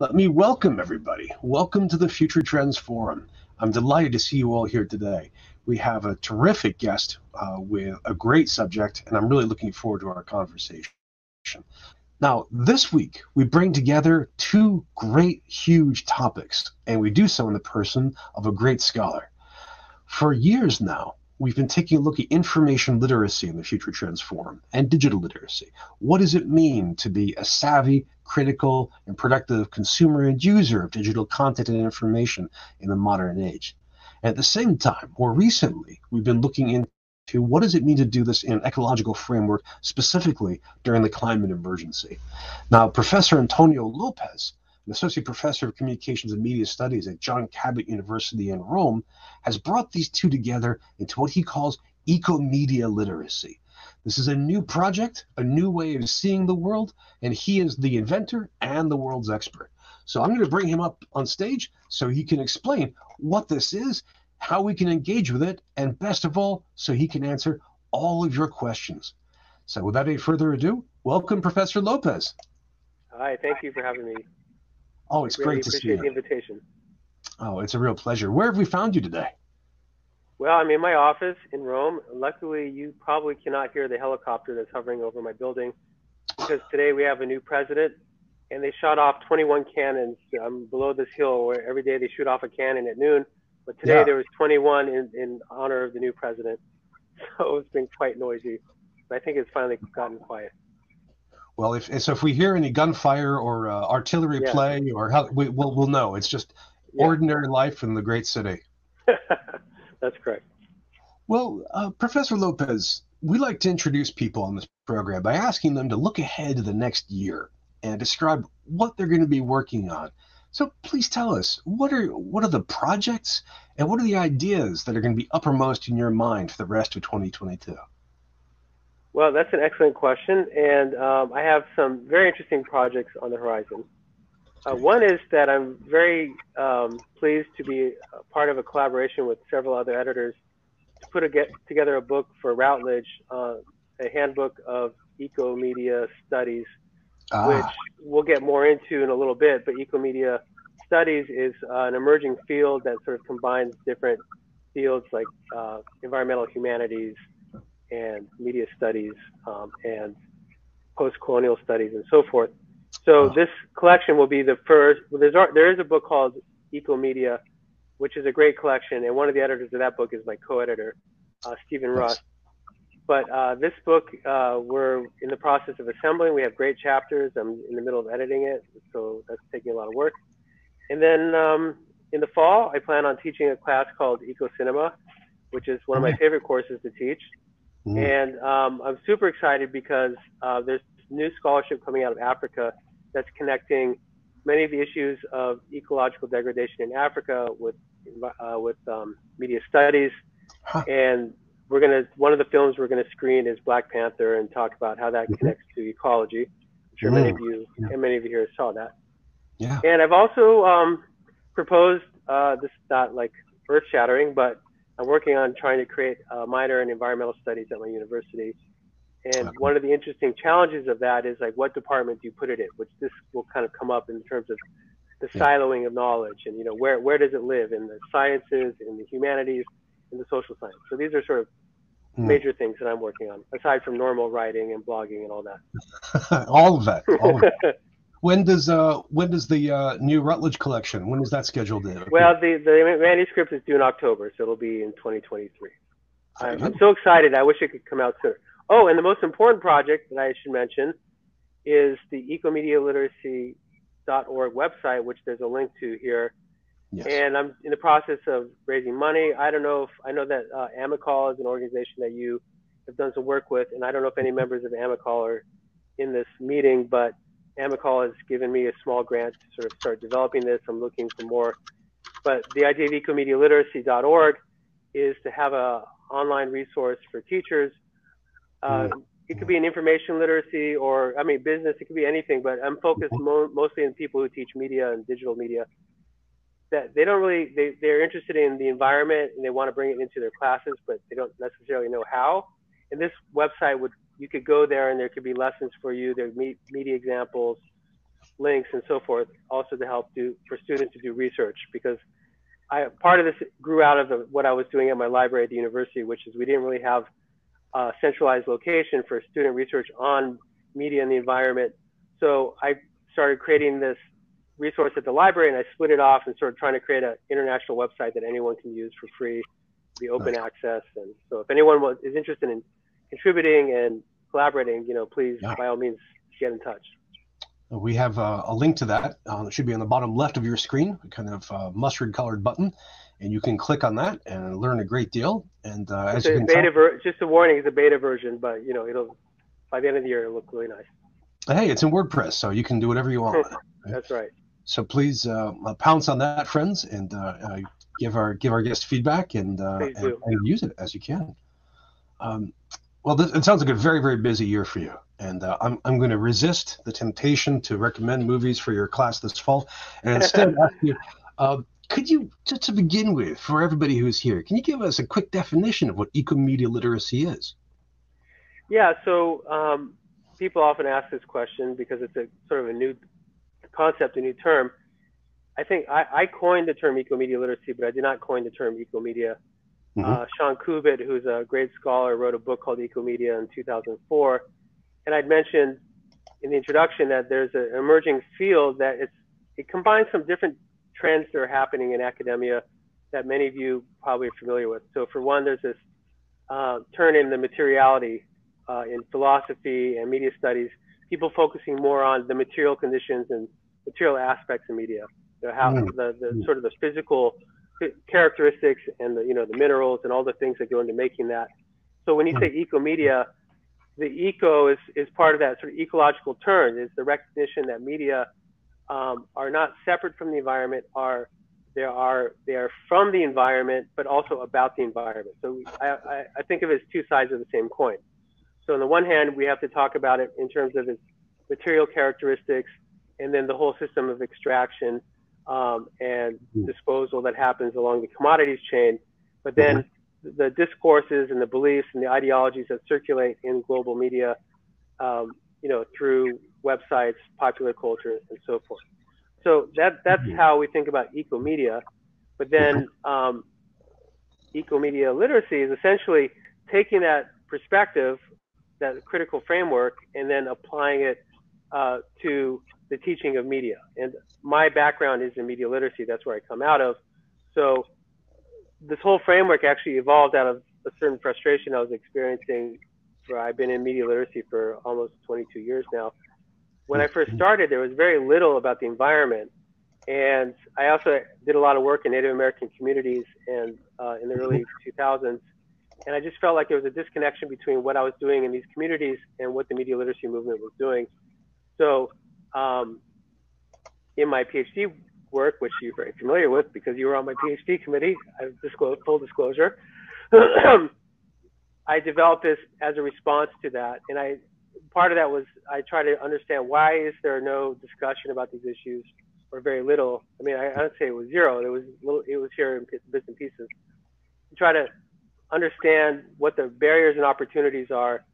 Let me welcome everybody. Welcome to the Future Trends Forum. I'm delighted to see you all here today. We have a terrific guest uh, with a great subject, and I'm really looking forward to our conversation. Now, this week, we bring together two great, huge topics, and we do so in the person of a great scholar. For years now, we've been taking a look at information literacy in the Future Trends and digital literacy. What does it mean to be a savvy, critical, and productive consumer and user of digital content and information in the modern age? At the same time, more recently, we've been looking into what does it mean to do this in an ecological framework, specifically during the climate emergency. Now, Professor Antonio Lopez an associate professor of communications and media studies at John Cabot University in Rome, has brought these two together into what he calls eco-media literacy. This is a new project, a new way of seeing the world, and he is the inventor and the world's expert. So I'm going to bring him up on stage so he can explain what this is, how we can engage with it, and best of all, so he can answer all of your questions. So without any further ado, welcome Professor Lopez. Hi, thank you for having me. Oh, it's really great to see you. The invitation. Oh, it's a real pleasure. Where have we found you today? Well, I'm in my office in Rome. Luckily, you probably cannot hear the helicopter that's hovering over my building because today we have a new president and they shot off 21 cannons um, below this hill where every day they shoot off a cannon at noon. But today yeah. there was 21 in, in honor of the new president. So it's been quite noisy. But I think it's finally gotten quiet. Well, if so, if we hear any gunfire or uh, artillery yeah. play, or how we, will we'll know. It's just yeah. ordinary life in the great city. That's correct. Well, uh, Professor Lopez, we like to introduce people on this program by asking them to look ahead to the next year and describe what they're going to be working on. So please tell us what are what are the projects and what are the ideas that are going to be uppermost in your mind for the rest of 2022? Well, that's an excellent question, and um, I have some very interesting projects on the horizon. Uh, one is that I'm very um, pleased to be part of a collaboration with several other editors to put a, get together a book for Routledge, uh, a handbook of eco media studies, ah. which we'll get more into in a little bit. But eco media studies is uh, an emerging field that sort of combines different fields like uh, environmental humanities, and media studies um, and post-colonial studies and so forth. So this collection will be the first. Well, there's there is a book called Eco Media, which is a great collection, and one of the editors of that book is my co-editor, uh, Stephen Rust. But uh, this book uh, we're in the process of assembling. We have great chapters. I'm in the middle of editing it, so that's taking a lot of work. And then um, in the fall, I plan on teaching a class called Eco Cinema, which is one of my favorite courses to teach. Mm. And um, I'm super excited because uh, there's new scholarship coming out of Africa that's connecting many of the issues of ecological degradation in Africa with uh, with um, media studies. Huh. And we're gonna one of the films we're gonna screen is Black Panther and talk about how that mm-hmm. connects to ecology. I'm sure mm. many of you yeah. and many of you here saw that. Yeah. And I've also um, proposed uh, this is not like earth shattering, but I'm working on trying to create a minor in environmental studies at my university. And okay. one of the interesting challenges of that is like, what department do you put it in? Which this will kind of come up in terms of the yeah. siloing of knowledge and, you know, where, where does it live in the sciences, in the humanities, in the social science. So these are sort of hmm. major things that I'm working on, aside from normal writing and blogging and all that. all of that. All of that. When does uh when does the uh, new Routledge collection? When is that scheduled to? Well, the the manuscript is due in October, so it'll be in 2023. I'm, I'm so excited. I wish it could come out sooner. Oh, and the most important project that I should mention is the ecomedialiteracy.org website, which there's a link to here. Yes. And I'm in the process of raising money. I don't know if I know that uh, AMICAL is an organization that you have done some work with, and I don't know if any members of AMICAL are in this meeting, but AMICAL has given me a small grant to sort of start developing this. I'm looking for more. But the idea of ecomedialiteracy.org is to have a online resource for teachers. Uh, it could be an information literacy or, I mean, business, it could be anything, but I'm focused mo mostly on people who teach media and digital media. That they don't really, they, they're interested in the environment and they want to bring it into their classes, but they don't necessarily know how. And this website would you could go there and there could be lessons for you. There's media examples, links and so forth, also to help do for students to do research because I part of this grew out of the, what I was doing at my library at the university, which is we didn't really have a centralized location for student research on media and the environment. So I started creating this resource at the library and I split it off and started trying to create an international website that anyone can use for free, be open nice. access. And so if anyone was, is interested in contributing and collaborating, you know, please yeah. by all means get in touch. We have uh, a link to that. Uh, it should be on the bottom left of your screen, a kind of uh, mustard colored button, and you can click on that and learn a great deal. And uh, as you can beta tell, ver- just a warning, it's a beta version, but you know, it'll by the end of the year it'll look really nice. Hey, it's in WordPress, so you can do whatever you want. That's right. So please uh, uh, pounce on that, friends, and give our give our guest feedback and, and, and, use it as you can. Um, well, this, it sounds like a very, very busy year for you. And uh, I'm, I'm going to resist the temptation to recommend movies for your class this fall. And instead, ask you, uh, could you, just to begin with, for everybody who's here, can you give us a quick definition of what eco-media literacy is? Yeah, so um, people often ask this question because it's a sort of a new concept, a new term. I think I, I coined the term eco-media literacy, but I did not coin the term eco-media Mm-hmm. Uh, Sean Cubitt, who's a great scholar, wrote a book called Ecomedia in 2004. And I'd mentioned in the introduction that there's an emerging field that it's, it combines some different trends that are happening in academia that many of you probably are familiar with. So for one, there's this uh, turn in the materiality uh, in philosophy and media studies, people focusing more on the material conditions and material aspects of media, know, how mm-hmm. the, the sort of the physical characteristics and the you know the minerals and all the things that go into making that. So when you say eco media, the eco is, is part of that sort of ecological turn. Is the recognition that media um, are not separate from the environment, are they are they are from the environment, but also about the environment. So I, I, I think of it as two sides of the same coin. So on the one hand, we have to talk about it in terms of its material characteristics, and then the whole system of extraction um, and mm-hmm. disposal that happens along the commodities chain. But then mm-hmm. the discourses and the beliefs and the ideologies that circulate in global media, um, you know, through websites, popular culture, and so forth. So that that's mm-hmm. how we think about eco media. But then um, eco media literacy is essentially taking that perspective, that critical framework, and then applying it uh, to the teaching of media. And my background is in media literacy. That's where I come out of. So this whole framework actually evolved out of a certain frustration I was experiencing. For I've been in media literacy for almost 22 years now. When I first started, there was very little about the environment, and I also did a lot of work in Native American communities and uh, in the early 2000s. Mm-hmm. And I just felt like there was a disconnection between what I was doing in these communities and what the media literacy movement was doing. So um, in my PhD work, which you're very familiar with because you were on my PhD committee, I disclose full disclosure. I developed this as a response to that, and I part of that was I try to understand why is there no discussion about these issues or very little. I mean, I, I don't say it was zero. It was little, it was here in bits and pieces. I Try to understand what the barriers and opportunities are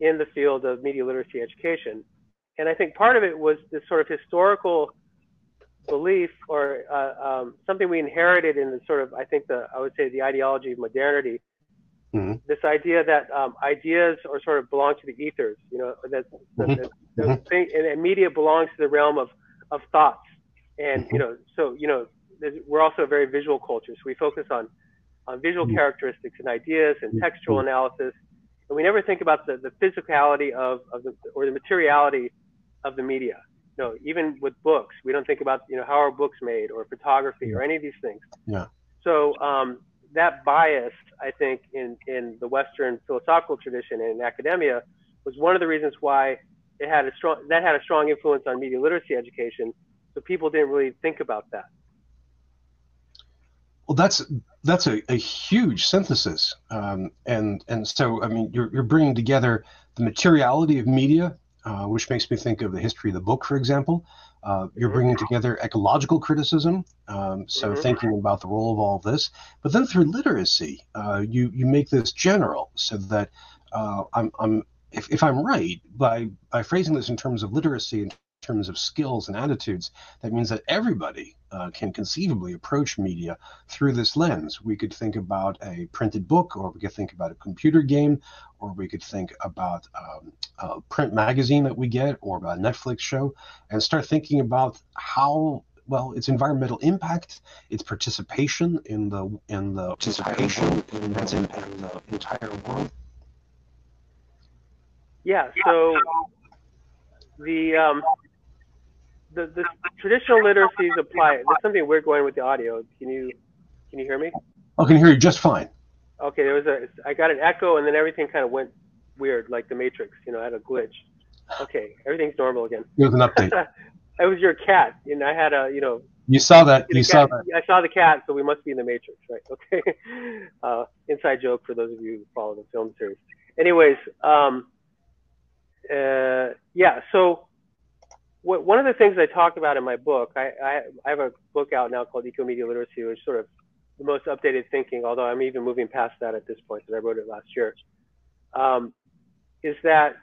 in the field of media literacy education and I think part of it was this sort of historical belief or uh, um, something we inherited in the sort of I think the I would say the ideology of modernity. Mm-hmm. This idea that um, ideas are sort of belong to the ethers, you know, that, mm-hmm. that, mm-hmm. thing, and, and, media belongs to the realm of, of thoughts, and you know, so you know, we're also a very visual culture, so we focus on on visual mm-hmm. characteristics and ideas and mm-hmm. textual analysis, and we never think about the, the physicality of, of the or the materiality of the media. No, even with books, we don't think about you know how are books made or photography or any of these things. Yeah. So um, that bias, I think, in in the Western philosophical tradition and in academia, was one of the reasons why it had a strong that had a strong influence on media literacy education. So people didn't really think about that. Well, that's that's a, a huge synthesis, um, and and so I mean you're you're bringing together the materiality of media uh, which makes me think of the history of the book, for example. Uh, you're mm-hmm. bringing together ecological criticism, um, so mm-hmm. thinking about the role of all of this. But then through literacy, uh, you you make this general, so that uh, I'm, I'm if, if I'm right by by phrasing this in terms of literacy, in terms of skills and attitudes, that means that everybody uh, can conceivably approach media through this lens. We could think about a printed book, or we could think about a computer game, or we could think about um, a print magazine that we get, or a Netflix show, and start thinking about how well its environmental impact, its participation in the in the participation in its impact in the entire world. Yeah. So the um, the, the traditional literacies apply. There's something weird going with the audio. Can you can you hear me? I can hear you just fine. Okay, there was a I got an echo and then everything kind of went weird, like the Matrix. You know, I had a glitch. Okay, everything's normal again. It was an update. it was your cat, and I had a you know. You saw that. You saw that. I saw the cat, so we must be in the Matrix, right? Okay. Uh, inside joke for those of you who follow the film series. Anyways, um, uh, yeah. So one of the things I talk about in my book, I, I, I, have a book out now called Eco-Media Literacy, which sort of the most updated thinking, although I'm even moving past that at this point because I wrote it last year, um, is that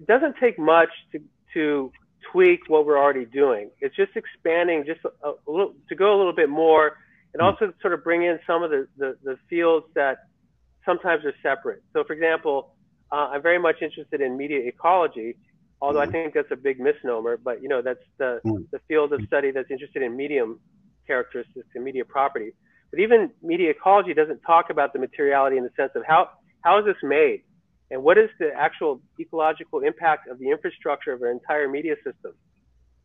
it doesn't take much to, to tweak what we're already doing. It's just expanding just a, a little, to go a little bit more and also sort of bring in some of the, the, the fields that sometimes are separate. So for example, uh, I'm very much interested in media ecology, although mm-hmm. I think that's a big misnomer. But you know, that's the mm-hmm. the field of study that's interested in medium characteristics and media property. But even media ecology doesn't talk about the materiality in the sense of how how is this made, and what is the actual ecological impact of the infrastructure of our entire media system.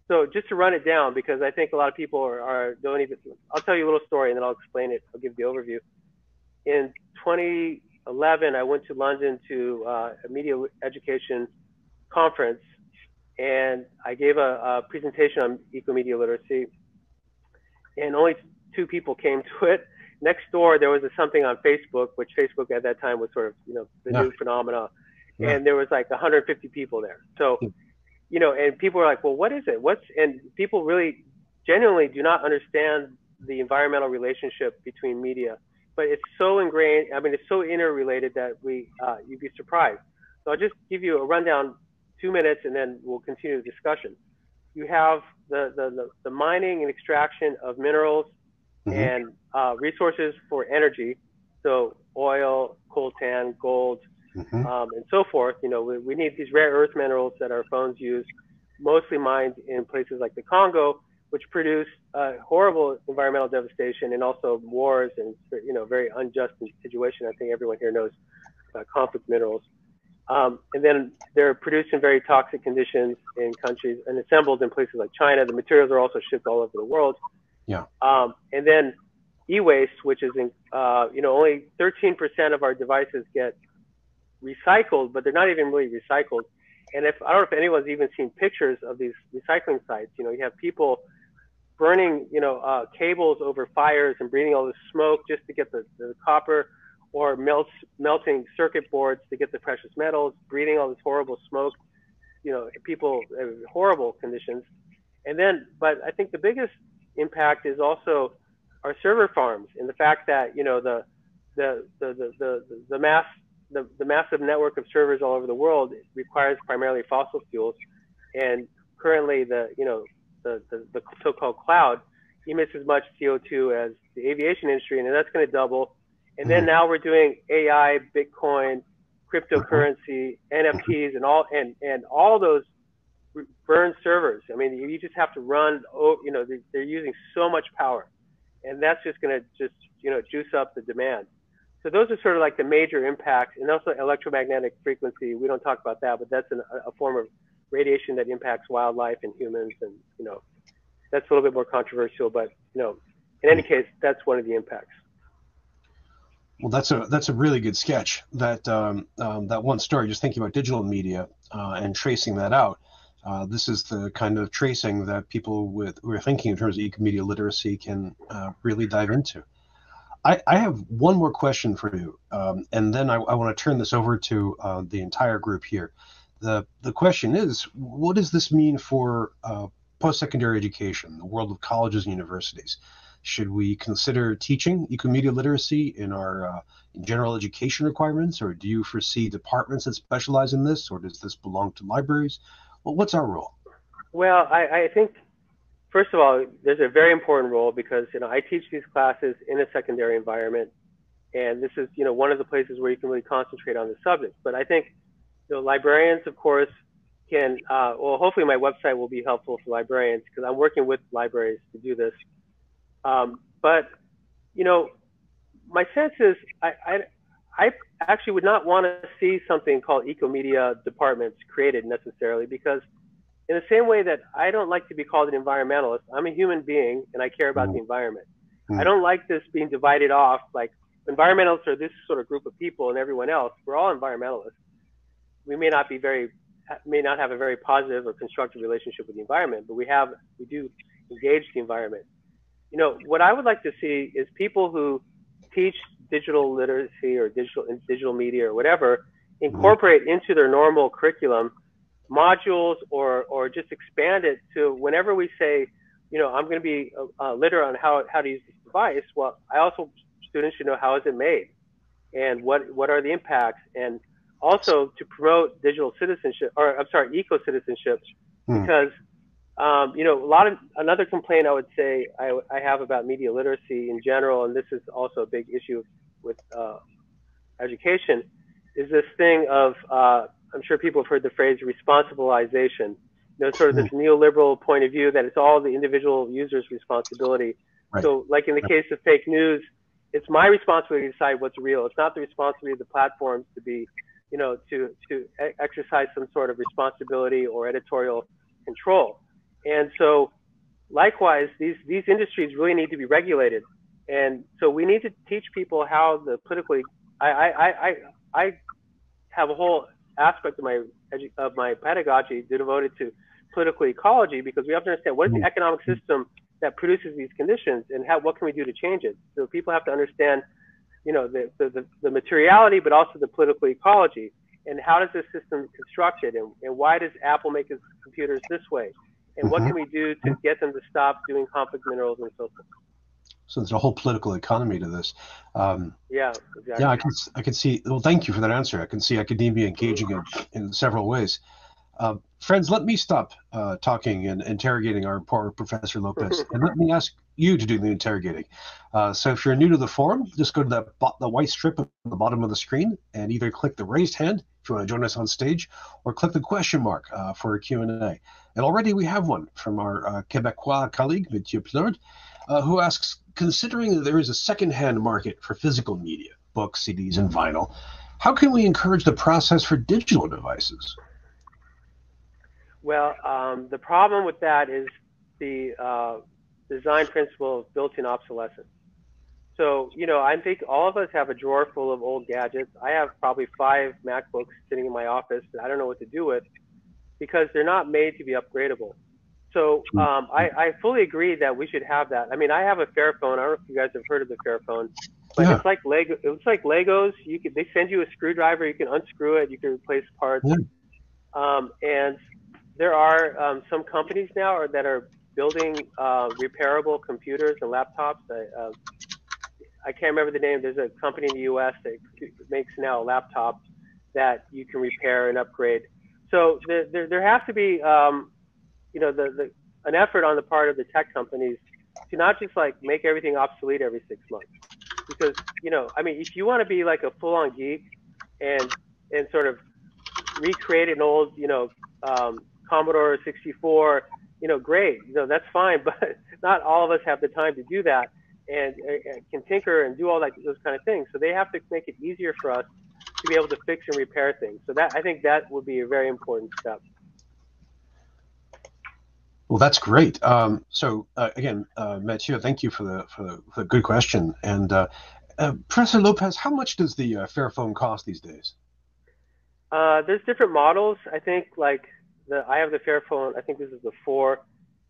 So just to run it down, because I think a lot of people are, are don't even. I'll tell you a little story and then I'll explain it. I'll give the overview. In 2011, I went to London to uh, a media education conference, and I gave a, a presentation on eco-media literacy, and only two people came to it. Next door, there was a, something on Facebook, which Facebook at that time was sort of, you know, the yeah. new phenomena, yeah. and there was like 150 people there. So, hmm. you know, and people were like, "Well, what is it? What's?" And people really, genuinely, do not understand the environmental relationship between media, but it's so ingrained. I mean, it's so interrelated that we, uh, you'd be surprised. So I'll just give you a rundown two minutes and then we'll continue the discussion. You have the, the, the, the mining and extraction of minerals mm-hmm. and uh, resources for energy. So oil, coltan, gold, mm-hmm. um, and so forth. You know, we, we need these rare earth minerals that our phones use, mostly mined in places like the Congo, which produce uh, horrible environmental devastation and also wars and you know very unjust situation. I think everyone here knows uh, conflict minerals. Um, and then they're produced in very toxic conditions in countries and assembled in places like China. The materials are also shipped all over the world. Yeah. Um, and then e-waste, which is in, uh, you know, only 13% of our devices get recycled, but they're not even really recycled. And if I don't know if anyone's even seen pictures of these recycling sites, you know, you have people burning, you know, uh, cables over fires and breathing all this smoke just to get the, the copper or melts, melting circuit boards to get the precious metals, breathing all this horrible smoke, you know, people, uh, horrible conditions. And then, but I think the biggest impact is also our server farms and the fact that, you know, the, the, the, the, the, the mass, the, the massive network of servers all over the world requires primarily fossil fuels. And currently the, you know, the, the, the so-called cloud emits as much CO2 as the aviation industry, and that's going to double and then mm-hmm. now we're doing AI, Bitcoin, cryptocurrency, NFTs, and all and and all those burn servers. I mean, you just have to run. Oh, you know, they're using so much power, and that's just going to just you know juice up the demand. So those are sort of like the major impacts, and also electromagnetic frequency. We don't talk about that, but that's an, a form of radiation that impacts wildlife and humans, and you know, that's a little bit more controversial. But you know, in any case, that's one of the impacts. Well, that's a that's a really good sketch. That um, um, that one story, just thinking about digital media uh, and tracing that out. Uh, this is the kind of tracing that people with who are thinking in terms of eco-media literacy can uh, really dive into. I, I, have one more question for you, um, and then I, I want to turn this over to uh, the entire group here. the The question is, what does this mean for uh, post-secondary education, the world of colleges and universities? Should we consider teaching eco-media literacy in our uh, in general education requirements, or do you foresee departments that specialize in this, or does this belong to libraries? Well, what's our role? Well, I, I think first of all, there's a very important role because you know I teach these classes in a secondary environment, and this is you know one of the places where you can really concentrate on the subject. But I think you know librarians, of course, can uh, well hopefully my website will be helpful for librarians because I'm working with libraries to do this. Um, but you know, my sense is I, I I actually would not want to see something called eco-media departments created necessarily because in the same way that I don't like to be called an environmentalist, I'm a human being and I care about mm. the environment. Mm. I don't like this being divided off like environmentalists are this sort of group of people and everyone else. We're all environmentalists. We may not be very may not have a very positive or constructive relationship with the environment, but we have we do engage the environment. You know, what I would like to see is people who teach digital literacy or digital digital media or whatever incorporate into their normal curriculum modules or or just expand it to whenever we say you know i'm going to be uh, literate on how how to use this device well i also students should know how is it made and what what are the impacts and also to promote digital citizenship or i'm sorry eco citizenship mm. because um, you know, a lot of another complaint I would say I, I, have about media literacy in general, and this is also a big issue with uh, education, is this thing of uh, I'm sure people have heard the phrase responsibilization. You know, sort of this hmm. neoliberal point of view that it's all the individual user's responsibility. Right. So, like in the case of fake news, it's my responsibility to decide what's real. It's not the responsibility of the platforms to be, you know, to to exercise some sort of responsibility or editorial control. And so, likewise, these these industries really need to be regulated. And so we need to teach people how the politically. I I I I have a whole aspect of my of my pedagogy devoted to political ecology because we have to understand what is the mm-hmm. economic system that produces these conditions and how what can we do to change it. So people have to understand, you know, the the, the materiality, but also the political ecology and how does this system constructed and, and why does Apple make its computers this way and what mm-hmm. can we do to get them to stop doing conflict minerals and so forth. So there's a whole political economy to this. Um, yeah, exactly. Yeah, I can I can see. Well, thank you for that answer. I can see academia engaging in, in several ways. Uh, friends, let me stop uh, talking and interrogating our poor Professor Lopez, and let me ask you to do the interrogating. Uh, so, if you're new to the forum, just go to the the white strip at the bottom of the screen and either click the raised hand if you want to join us on stage, or click the question mark uh, for a Q and A. And already we have one from our uh, Quebecois colleague, Mathieu Plourde, uh, who asks, considering that there is a second-hand market for physical media, books, CDs, and vinyl, how can we encourage the process for digital devices? Well, um, the problem with that is the uh, design principle of built-in obsolescence. So, you know, I think all of us have a drawer full of old gadgets. I have probably five MacBooks sitting in my office that I don't know what to do with because they're not made to be upgradable. So um, I, I, fully agree that we should have that. I mean, I have a Fairphone. I don't know if you guys have heard of the Fairphone, but yeah. it's like Lego. It's like Legos. You can they send you a screwdriver. You can unscrew it. You can replace parts. Yeah. Um, and there are um, some companies now that are building uh, repairable computers and laptops. I, uh, I can't remember the name. There's a company in the U.S. that makes now a laptop that you can repair and upgrade. So there, there, there has to be, um, you know, the, the, an effort on the part of the tech companies to not just like make everything obsolete every six months. Because, you know, I mean, if you want to be like a full on geek and, and sort of recreate an old, you know, um, Commodore 64, you know, great, you know, that's fine, but not all of us have the time to do that and, and can tinker and do all that, those kind of things. So they have to make it easier for us to be able to fix and repair things. So that I think that would be a very important step. Well, that's great. Um, so uh, again, uh, Mathieu, thank you for the for the, for the good question. And uh, uh Professor Lopez, how much does the uh, Fairphone cost these days? Uh, there's different models. I think like the I have the Fairphone. I think this is the four.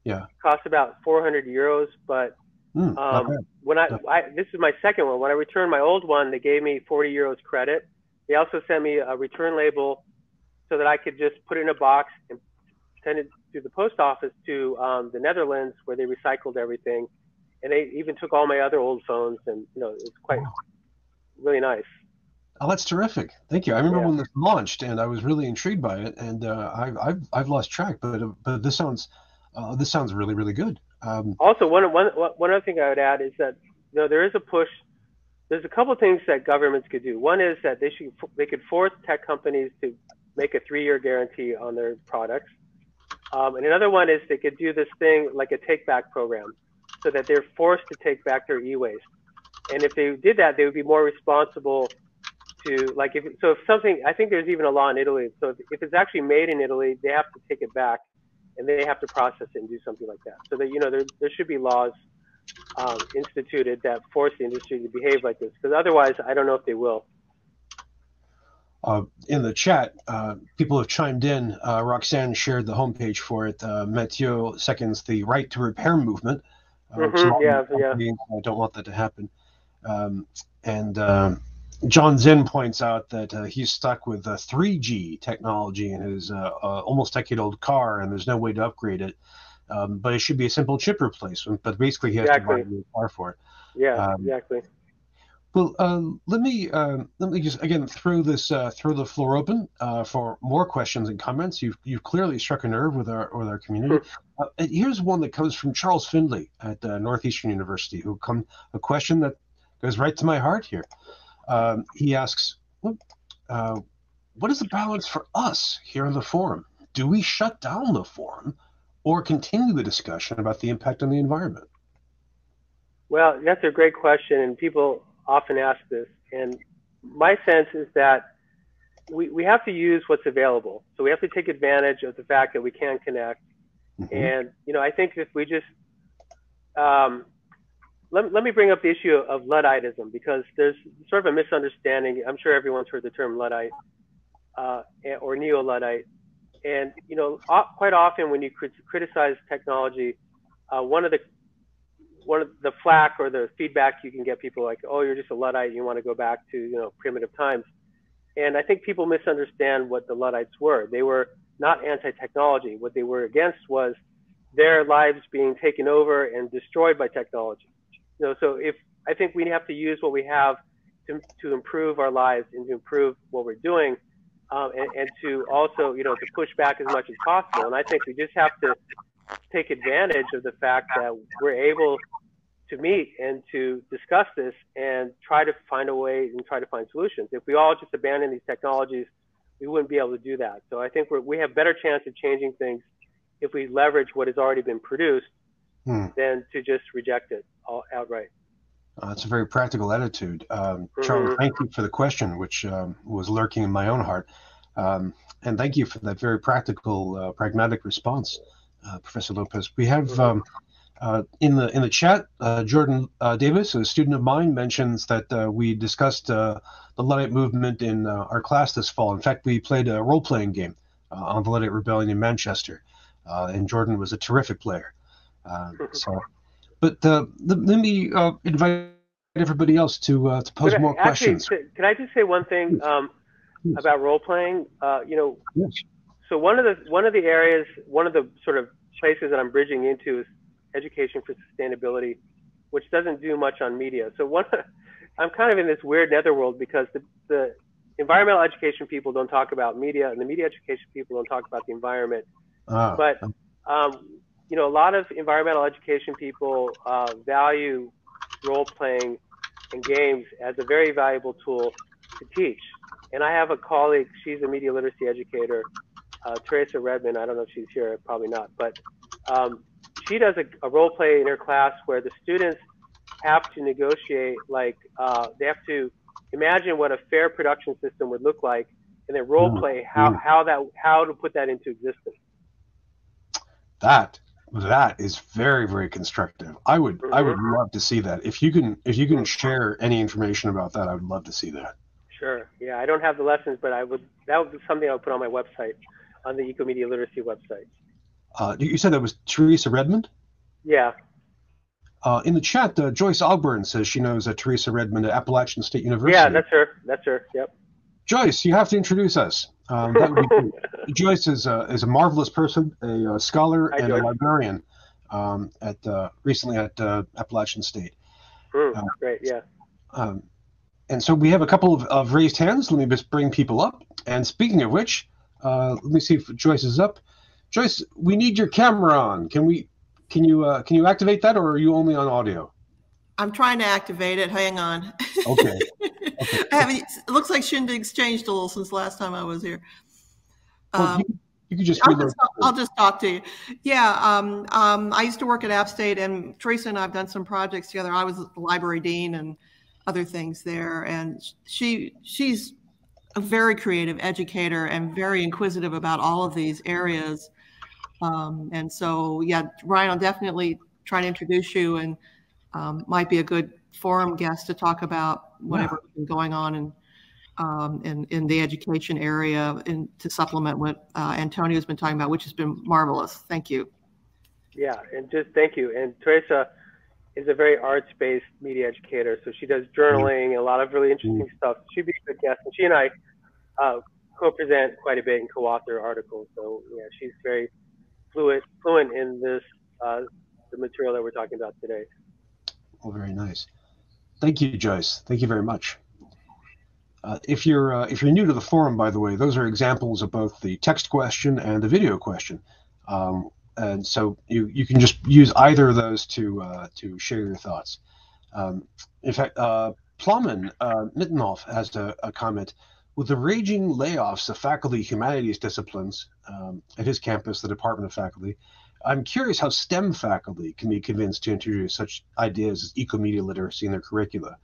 Yeah. It costs about 400 euros, but mm, um, when I, I, this is my second one. When I returned my old one, they gave me 40 euros credit. They also sent me a return label so that I could just put it in a box and send it to the post office to um, the Netherlands where they recycled everything. And they even took all my other old phones and, you know, it's quite really nice. Oh, that's terrific. Thank you. I remember Yeah. when this launched, and I was really intrigued by it, and uh, I've, I've I've lost track, but uh, but this sounds uh, this sounds really really good. Um, Also, one, one, one other thing I would add is that you know there is a push. There's a couple of things that governments could do. One is that they should they could force tech companies to make a three-year guarantee on their products. Um, and another one is they could do this thing like a take-back program, so that they're forced to take back their e-waste. And if they did that, they would be more responsible to like if so if something I think there's even a law in Italy. So if, if it's actually made in Italy, they have to take it back and they have to process it and do something like that. So that you know there there should be laws um, instituted that force the industry to behave like this because otherwise I don't know if they will. uh, in the chat, uh, people have chimed in. Uh, Roxann shared the homepage for it. Uh, Mathieu seconds the right to repair movement. Mhm, small yeah, companies, I don't want that to happen. Um, and um John Zinn points out that uh, he's stuck with uh, 3G technology in his uh, almost decade-old car, and there's no way to upgrade it. Um, but it should be a simple chip replacement. But basically, he has Exactly. to buy a new car for it. Yeah, Um, exactly. Well, um, let me um, let me just again throw this uh, throw the floor open uh, for more questions and comments. You've you've clearly struck a nerve with our with our community. Uh, and here's one that comes from Charles Findlay at uh, Northeastern University, who come a question that goes right to my heart here. Um, he asks, what, uh, "What is the balance for us here in the forum? Do we shut down the forum, or continue the discussion about the impact on the environment?" Well, that's a great question, and people often ask this. And my sense is that we, we have to use what's available. So we have to take advantage of the fact that we can connect. Mhm. And, you know, I think if we just, um, let, let me bring up the issue of Ludditism because there's sort of a misunderstanding. I'm sure everyone's heard the term Luddite uh, or neo Luddite. And, you know, quite often when you criticize technology, uh, one of the one of the flack or the feedback you can get people like, oh, you're just a Luddite, you want to go back to, you know, primitive times. And I think people misunderstand what the Luddites were. They were not anti-technology. What they were against was their lives being taken over and destroyed by technology. You know, so if I think we have to use what we have to, to improve our lives and to improve what we're doing, um, and, and to also, you know, to push back as much as possible. And I think we just have to take advantage of the fact that we're able to meet and to discuss this and try to find a way and try to find solutions. If we all just abandon these technologies, we wouldn't be able to do that. So I think we're, we have better chance of changing things if we leverage what has already been produced Hmm. than to just reject it all outright. Uh, it's a very practical attitude. Um, Charlie, Mhm. thank you for the question, which um, was lurking in my own heart. Um, and thank you for that very practical, uh, pragmatic response, uh, Professor Lopez. We have Mhm. um, uh, in the in the chat, uh, Jordan uh, Davis, a student of mine, mentions that uh, we discussed uh, the Luddite movement in uh, our class this fall. In fact, we played a role-playing game uh, on the Luddite Rebellion in Manchester, uh, and Jordan was a terrific player. Um, so, but uh, let, let me uh, invite everybody else to uh, to pose But more actually, questions. Can I just say one thing um, Yes. about role playing? Uh, you know, Yes. so one of the one of the areas, one of the sort of places that I'm bridging into is education for sustainability, which doesn't do much on media. So one, I'm kind of in this weird netherworld because the, the environmental education people don't talk about media, and the media education people don't talk about the environment. Ah, But um, you know, a lot of environmental education people uh, value role playing and games as a very valuable tool to teach. And I have a colleague; she's a media literacy educator, uh, Teresa Redmond. I don't know if she's here, probably not, but um, she does a, a role play in her class where the students have to negotiate, like uh, they have to imagine what a fair production system would look like, and then role play how, Mm. how that how to put that into existence. that that is very very constructive. I would I would Mhm. love to see that. If you can if you can share any information about that, I would love to see that. Sure. Yeah, I don't have the lessons, but I would. That would be something I would put on my website, on the Ecomedia Literacy website. Uh, you you said that was Teresa Redmond. Yeah. Uh, in the chat, uh, Joyce Ogburn says she knows uh, Teresa Redmond at Appalachian State University. Yeah, that's her. That's her. Yep. Joyce, you have to introduce us. Um, that would be great. Joyce is a, is a marvelous person, a, uh scholar Hi, and a librarian um, at uh, recently at uh, Appalachian State. Mm, Uh, great. Yeah. Um, and so we have a couple of, of, raised hands. Let me just bring people up. And speaking of which, uh, let me see if Joyce is up. Joyce, we need your camera on. Can we? Can you? Uh, can you activate that, or are you only on audio? I'm trying to activate it. Hang on. Okay. I haven't, it looks like Shindig's changed a little since last time I was here. Well, um, you, you can just I'll just, I'll just, talk to you. Yeah, um, um, I used to work at App State, and Teresa and I have done some projects together. I was the library dean and other things there, and she she's a very creative educator and very inquisitive about all of these areas. Um, and so, yeah, Ryan, I'll definitely try to introduce you, and um, might be a good forum guest to talk about whatever's yeah. been going on in, um, in, in the education area and to supplement what uh, Antonio's been talking about, which has been marvelous. Thank you. Yeah, and just thank you. And Teresa is a very arts-based media educator, so she does journaling and a lot of really interesting mm-hmm. stuff. She'd be a good guest. And she and I uh, co-present quite a bit and co-author articles. So yeah, she's very fluent fluent in this uh, the material that we're talking about today. Oh, very nice. Thank you, Joyce. Thank you very much. Uh, if you're uh, if you're new to the forum, by the way, those are examples of both the text question and the video question, um, and so you you can just use either of those to uh, to share your thoughts. Um, in fact, uh, Plowman uh, Mittenhoff has a, a, comment. With the raging layoffs of faculty humanities disciplines um, at his campus, the Department of Faculty, I'm curious how STEM faculty can be convinced to introduce such ideas as eco-media literacy in their curricula,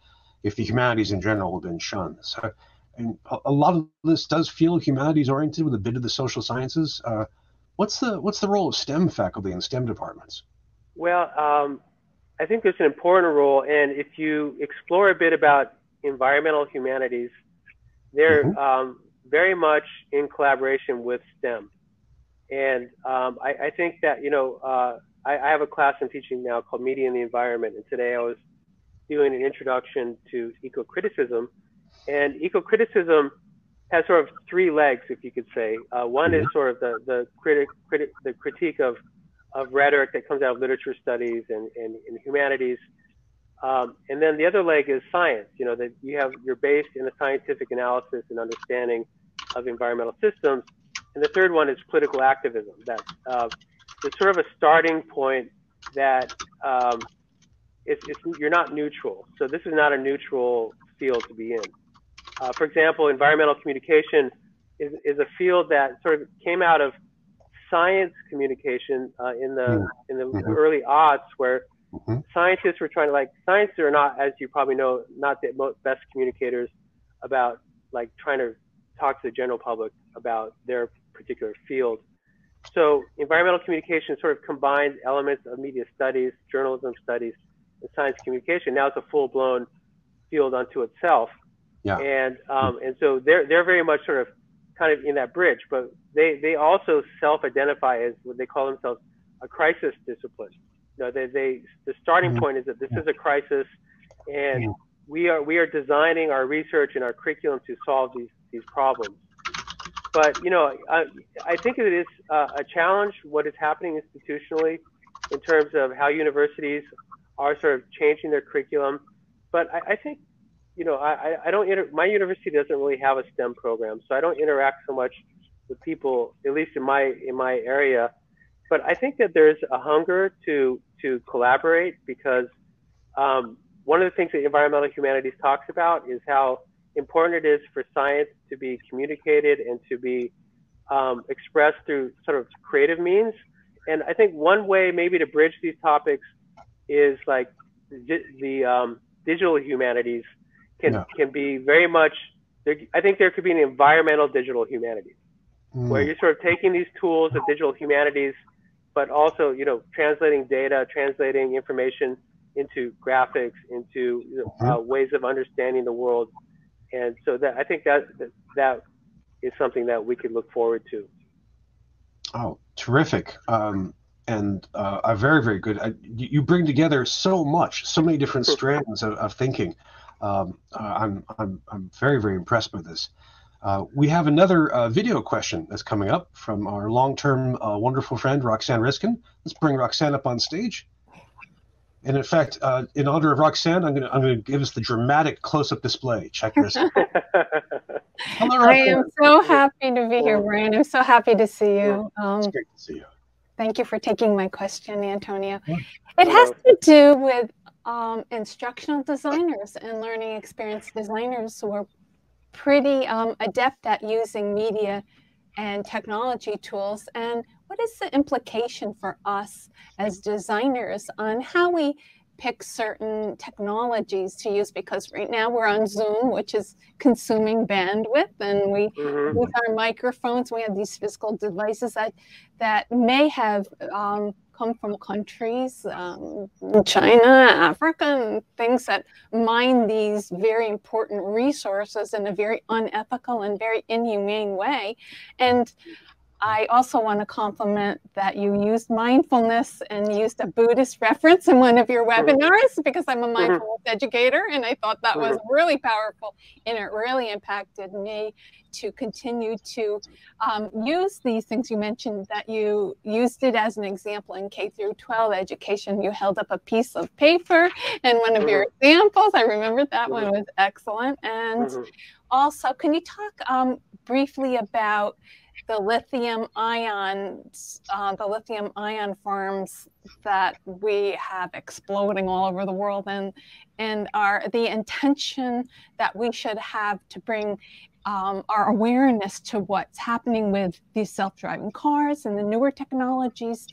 if the humanities in general have been shunned. So, and a lot of this does feel humanities oriented with a bit of the social sciences. Uh, what's the what's the role of STEM faculty in STEM departments? Well, um, I think there's an important role, and if you explore a bit about environmental humanities, they're mm-hmm. um, very much in collaboration with STEM. And um, I, I, think that, you know, uh, I, I, have a class I'm teaching now called Media and the Environment. And today I was doing an introduction to eco criticism. And eco criticism has sort of three legs, if you could say. Uh, one is mm-hmm. sort of the, the, critic, critic, the critique of, of rhetoric that comes out of literature studies and, and, and humanities. Um, and then the other leg is science. You know that you have you're based in a scientific analysis and understanding of environmental systems, and the third one is political activism. That uh, it's sort of a starting point that um, it's, it's, you're not neutral. So this is not a neutral field to be in. Uh, for example, environmental communication is, is a field that sort of came out of science communication uh, in the mm-hmm. in the mm-hmm. early aughts, where mm-hmm. scientists were trying to like scientists are not, as you probably know, not the best communicators about like trying to talk to the general public about their particular field. So environmental communication sort of combines elements of media studies, journalism studies, and science communication. Now it's a full-blown field unto itself. Yeah. And um, and so they're they're very much sort of kind of in that bridge, but they they also self-identify as what they call themselves a crisis discipline. You know, they, they the starting mm-hmm. point is that this is a crisis, and we are we are designing our research and our curriculum to solve these these problems. But you know, I, I think it is uh, a challenge what is happening institutionally in terms of how universities are sort of changing their curriculum. But I, I think, you know, I, I don't. Inter- my university doesn't really have a STEM program, so I don't interact so much with people, at least in my in my area. But I think that there's a hunger to to collaborate because um, one of the things that environmental humanities talks about is how important it is for science to be communicated and to be um, expressed through sort of creative means. And I think one way maybe to bridge these topics is like the, the um, digital humanities can yeah. can be very much. There, I think there could be an environmental digital humanities mm. where you're sort of taking these tools of digital humanities, but also you know translating data, translating information into graphics, into you know, mm-hmm. uh, ways of understanding the world and so that I think that that is something that we could look forward to. Oh, terrific! Um, and uh, a very very good. Uh, you bring together so much, so many different strands of, of thinking. Um, uh, I'm I'm I'm very very impressed by this. Uh, we have another uh, video question that's coming up from our long-term uh, wonderful friend Roxann Riskin. Let's bring Roxann up on stage. And in fact, uh, in honor of Roxann, I'm going to I'm going to give us the dramatic close-up display. Check this. out. Hello, I am so happy to be here, Bryan. I'm so happy to see you. Um, it's great to see you. Thank you for taking my question, Antonio. It has to do with um, instructional designers and learning experience designers who are pretty um, adept at using media and technology tools. And what is the implication for us as designers on how we pick certain technologies to use because right now we're on Zoom, which is consuming bandwidth, and we mm-hmm. with our microphones, we have these physical devices that that may have um, come from countries, um, China, Africa, and things that mine these very important resources in a very unethical and very inhumane way. And I also want to compliment that you used mindfulness and used a Buddhist reference in one of your webinars because I'm a mm-hmm. mindfulness educator and I thought that was mm-hmm. really powerful and it really impacted me to continue to um, use these things you mentioned that you used it as an example in K through 12 education. You held up a piece of paper and one of your mm-hmm. examples. I remember that one was excellent. And also, can you talk um, briefly about the lithium ions, uh, the lithium ion farms that we have exploding all over the world, and and are the intention that we should have to bring um, our awareness to what's happening with these self-driving cars and the newer technologies.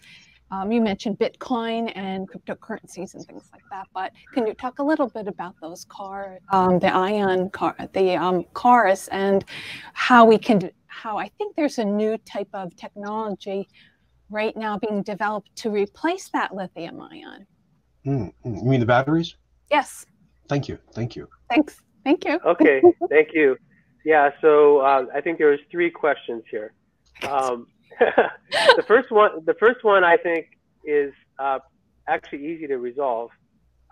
Um, you mentioned Bitcoin and cryptocurrencies and things like that, but can you talk a little bit about those car, um, the ion car, the um, cars, and how we can how I think there's a new type of technology right now being developed to replace that lithium ion. Mm, you mean the batteries? Yes. Thank you. Thank you. Thanks. Thank you. Okay. Thank you. Yeah. So uh, I think there's three questions here. Um, the first one, the first one, I think, is uh, actually easy to resolve.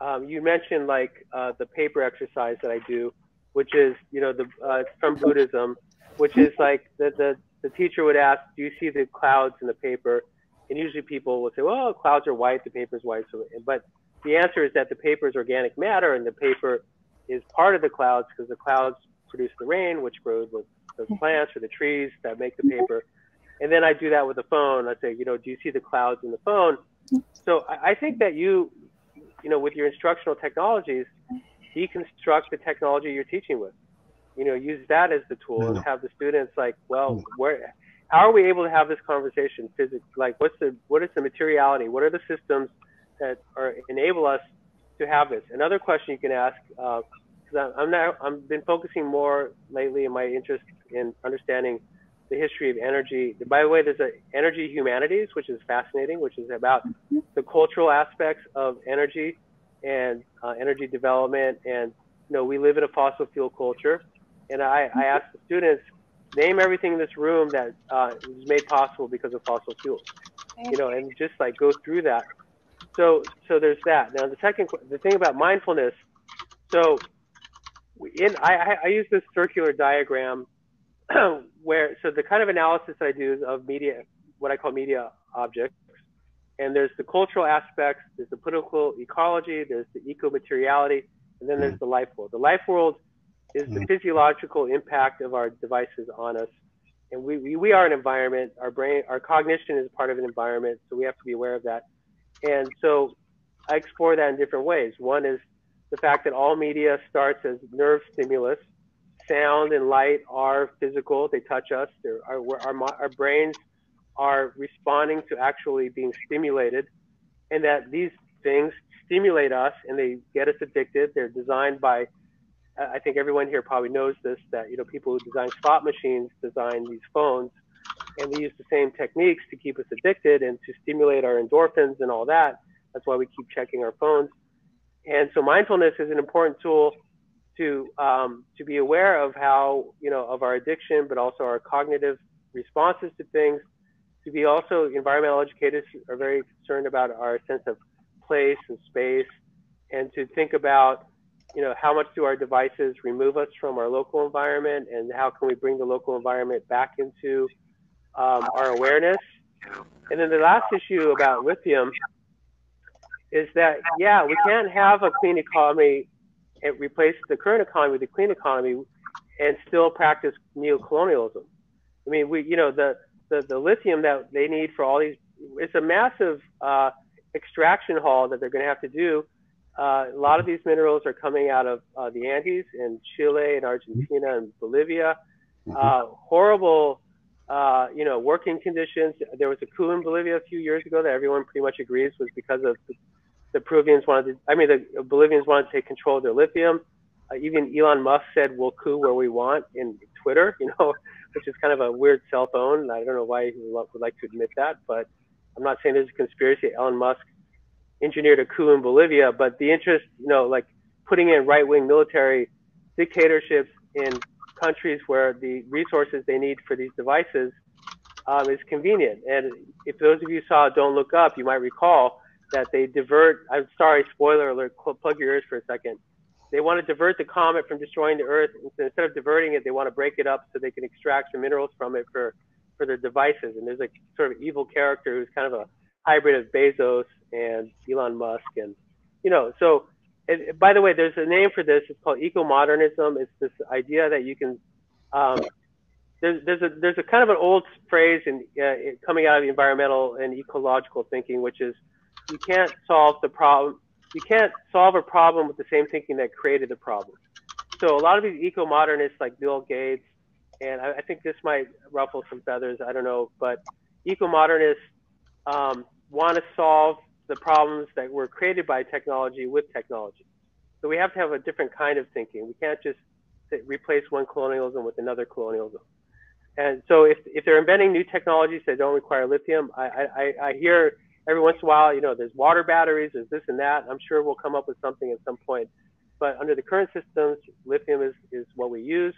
Um, you mentioned like uh, the paper exercise that I do, which is you know the uh, from Buddhism, which is like the, the, the teacher would ask, do you see the clouds in the paper? And usually people will say, well, clouds are white, the paper is white. So, but the answer is that the paper is organic matter and the paper is part of the clouds because the clouds produce the rain, which grows with the plants or the trees that make the paper. And then I do that with the phone. I say, you know, do you see the clouds in the phone? So I, I think that you, you know, with your instructional technologies, deconstruct the technology you're teaching with you know, use that as the tool and have the students like, well, where, how are we able to have this conversation physically? Like, what's the, what is the materiality? What are the systems that are enable us to have this? Another question you can ask, because uh, I'm now, I've been focusing more lately in my interest in understanding the history of energy. By the way, there's a energy humanities, which is fascinating, which is about the cultural aspects of energy and uh, energy development. And you know, we live in a fossil fuel culture, and I, I asked the students, name everything in this room that uh, was made possible because of fossil fuels. You know, and just like go through that. So, so there's that. Now, the second, the thing about mindfulness. So, in I, I use this circular diagram where so the kind of analysis I do is of media, what I call media objects, and there's the cultural aspects, there's the political ecology, there's the eco materiality, and then there's mm. the life world. The life world is the mm. physiological impact of our devices on us. And we, we, we are an environment. Our brain, our cognition is part of an environment, so we have to be aware of that. And so I explore that in different ways. One is the fact that all media starts as nerve stimulus. Sound and light are physical; they touch us. Our, our, our brains are responding to actually being stimulated, and that these things stimulate us and they get us addicted. They're designed by I think everyone here probably knows this that you know people who design slot machines design these phones, and they use the same techniques to keep us addicted and to stimulate our endorphins and all that. That's why we keep checking our phones. And so mindfulness is an important tool to um, to be aware of how you know of our addiction, but also our cognitive responses to things. To be also environmental educators are very concerned about our sense of place and space, and to think about you know, how much do our devices remove us from our local environment and how can we bring the local environment back into um, our awareness? And then the last issue about lithium is that yeah, we can't have a clean economy and replace the current economy with a clean economy and still practice neocolonialism. I mean, we you know the the, the lithium that they need for all these it's a massive uh, extraction haul that they're going to have to do. Uh, a lot of these minerals are coming out of uh, the Andes in Chile and Argentina and Bolivia. Mm-hmm. Uh, horrible, uh, you know, working conditions. There was a coup in Bolivia a few years ago that everyone pretty much agrees was because of the, the Peruvians wanted to, I mean, the Bolivians wanted to take control of their lithium. Uh, even Elon Musk said, we'll coup where we want in Twitter, you know, which is kind of a weird cell phone. I don't know why he would like to admit that, but I'm not saying there's a conspiracy. Elon Musk engineered a coup in Bolivia, but the interest, you know, like putting in right wing military dictatorships in countries where the resources they need for these devices um, is convenient. And if those of you saw Don't Look Up, you might recall that they divert, I'm sorry, spoiler alert, plug your ears for a second. They want to divert the comet from destroying the Earth. Instead of diverting it, they want to break it up so they can extract some minerals from it for, for their devices. And there's a sort of evil character who's kind of a hybrid of Bezos and Elon Musk. And, you know, so by the way, there's a name for this. It's called eco-modernism. It's this idea that you can, um, there's, there's a there's a kind of an old phrase in uh, coming out of the environmental and ecological thinking, which is you can't solve the problem. You can't solve a problem with the same thinking that created the problem. So a lot of these eco-modernists, like Bill Gates, and I, I think this might ruffle some feathers. I don't know, but eco-modernists um, want to solve the problems that were created by technology with technology. So we have to have a different kind of thinking. We can't just replace one colonialism with another colonialism. And so if, if they're inventing new technologies that don't require lithium, I, I, I hear every once in a while, you know, there's water batteries, there's this and that. I'm sure we'll come up with something at some point. But under the current systems, lithium is, is what we use.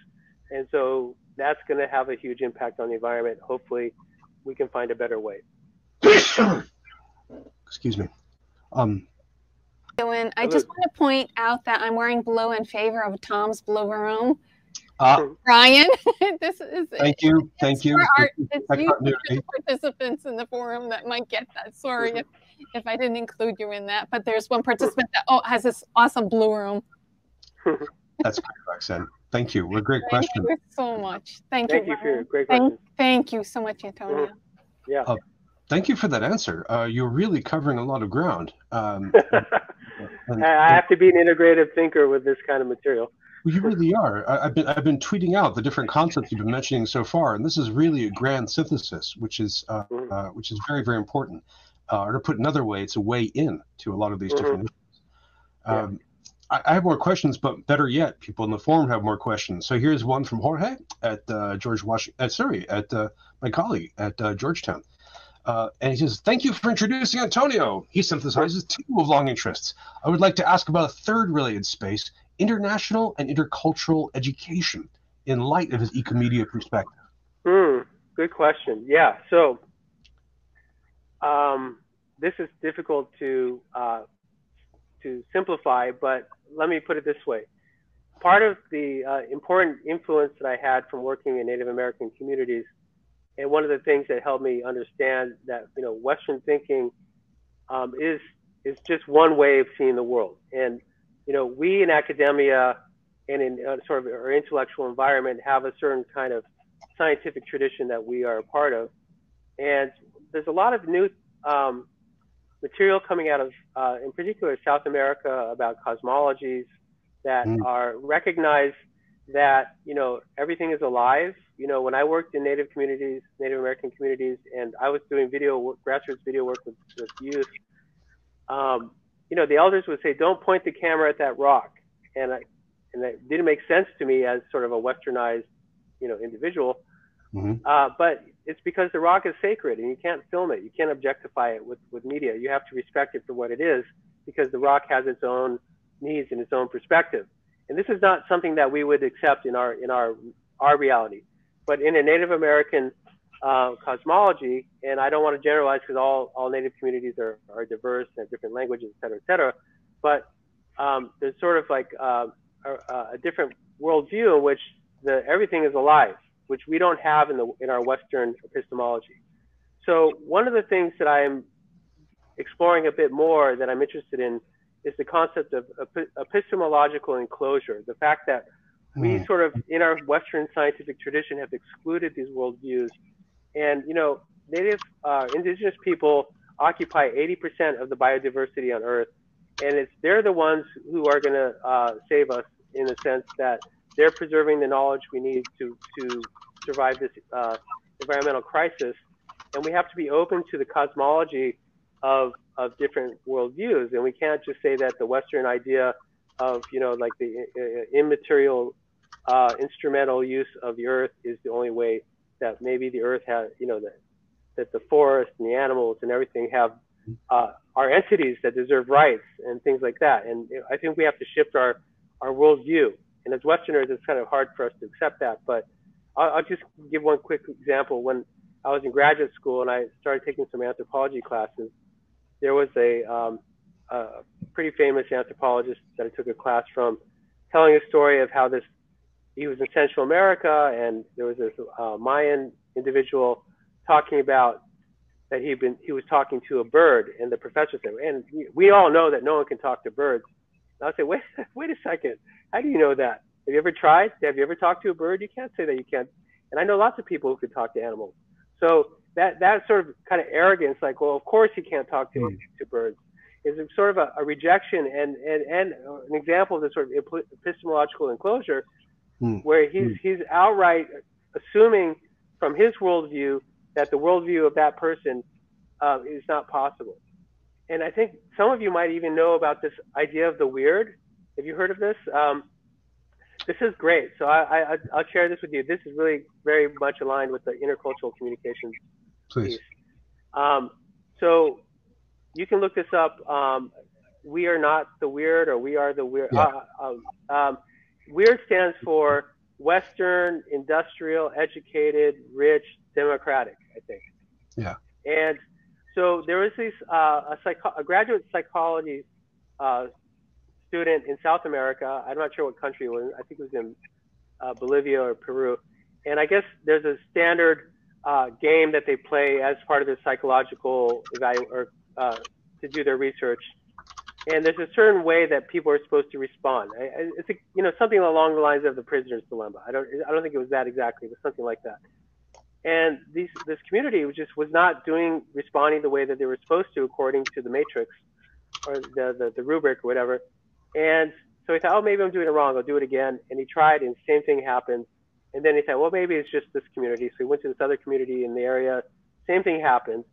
And so that's going to have a huge impact on the environment. Hopefully, we can find a better way. Excuse me. Um, and I just want to point out that I'm wearing blue in favor of Tom's blue room. Uh, Bryan, this is thank you, thank you. Our, it's you participants in the forum that might get that. Sorry if, if I didn't include you in that, but there's one participant that oh has this awesome blue room. That's great, Roxann. Thank you. What a great thank question. You so much. Thank, thank you. you for your great question. Thank, thank you so much, Antonio. Mm-hmm. Yeah. Uh, Thank you for that answer. Uh, you're really covering a lot of ground. Um, and, I have to be an integrative thinker with this kind of material. you really are. I, have been I've been tweeting out the different concepts you've been mentioning so far, and this is really a grand synthesis, which is uh, mm-hmm. uh, which is very very important. Uh, or to put another way, it's a way in to a lot of these mm-hmm. different issues. Um, I, I, have more questions, but better yet, people in the forum have more questions. So here's one from Jorge at uh, George Washington. Uh, sorry, at my colleague at Georgetown. Uh, and he says, Thank you for introducing Antonio. He synthesizes two of long interests. I would like to ask about a third related space international and intercultural education in light of his ecomedia perspective. Hmm, good question. Yeah, so um, this is difficult to uh, to simplify, but let me put it this way. Part of the uh, important influence that I had from working in Native American communities and one of the things that helped me understand that you know Western thinking um, is is just one way of seeing the world. And you know, we in academia and in uh, sort of our intellectual environment have a certain kind of scientific tradition that we are a part of. And there's a lot of new um, material coming out of, uh, in particular, South America about cosmologies that mm. are recognized that you know everything is alive. You know, when I worked in Native communities, Native American communities, and I was doing video work, grassroots video work with, with youth, um, you know, the elders would say, "Don't point the camera at that rock," and I, and that didn't make sense to me as sort of a westernized, you know, individual. Mm-hmm. Uh, but it's because the rock is sacred, and you can't film it. You can't objectify it with with media. You have to respect it for what it is, because the rock has its own needs and its own perspective. And this is not something that we would accept in our in our our reality, but in a Native American uh, cosmology, and I don't want to generalize because all, all Native communities are, are diverse and have different languages, et cetera, et cetera. But um, there's sort of like uh, a, a, different worldview in which the everything is alive, which we don't have in the in our Western epistemology. So one of the things that I'm exploring a bit more that I'm interested in is the concept of epistemological enclosure. The fact that we hmm. sort of, in our Western scientific tradition, have excluded these worldviews. And, you know, native uh, indigenous people occupy 80% of the biodiversity on Earth. And it's they're the ones who are going to uh, save us in the sense that they're preserving the knowledge we need to, to survive this uh, environmental crisis. And we have to be open to the cosmology of, of different worldviews. And we can't just say that the Western idea of, you know, like the uh, immaterial uh, instrumental use of the earth is the only way that maybe the earth has, you know, that, that the forest and the animals and everything have uh, are entities that deserve rights and things like that. And I think we have to shift our, our worldview. And as Westerners, it's kind of hard for us to accept that. But I'll, I'll just give one quick example. When I was in graduate school and I started taking some anthropology classes, there was a, um, a pretty famous anthropologist that I took a class from telling a story of how this he was in Central America and there was this uh, Mayan individual talking about that he'd been he was talking to a bird and the professor said and we all know that no one can talk to birds. And i say wait wait a second. How do you know that? Have you ever tried? Have you ever talked to a bird? You can't say that you can't. And i know lots of people who could talk to animals. So that that sort of kind of arrogance like well of course you can't talk to, mm. to birds is sort of a, a, rejection and, and and an example of this sort of epistemological enclosure mm. where he's mm. he's outright assuming from his worldview that the worldview of that person uh, is not possible. And I think some of you might even know about this idea of the weird. Have you heard of this? Um, this is great. So I, I, will share this with you. This is really very much aligned with the intercultural communications Please. piece. Um, so you can look this up. Um, we are not the weird, or we are the weird. Yeah. Uh, um, um weird stands for Western, industrial, educated, rich, democratic. I think. Yeah. And so there was this uh, a, psycho- a graduate psychology uh, student in South America. I'm not sure what country it was. I think it was in uh, Bolivia or Peru. And I guess there's a standard uh, game that they play as part of their psychological evaluation or uh, to do their research. And there's a certain way that people are supposed to respond. It's a, you know something along the lines of the prisoner's dilemma. I don't I don't think it was that exactly, but something like that. And these, this community was just was not doing responding the way that they were supposed to according to the matrix or the, the, the rubric or whatever. And so he thought oh maybe i'm doing it wrong. I'll do it again. And he tried and same thing happened. And then he thought well maybe it's just this community. So he went to this other community in the area. Same thing happened.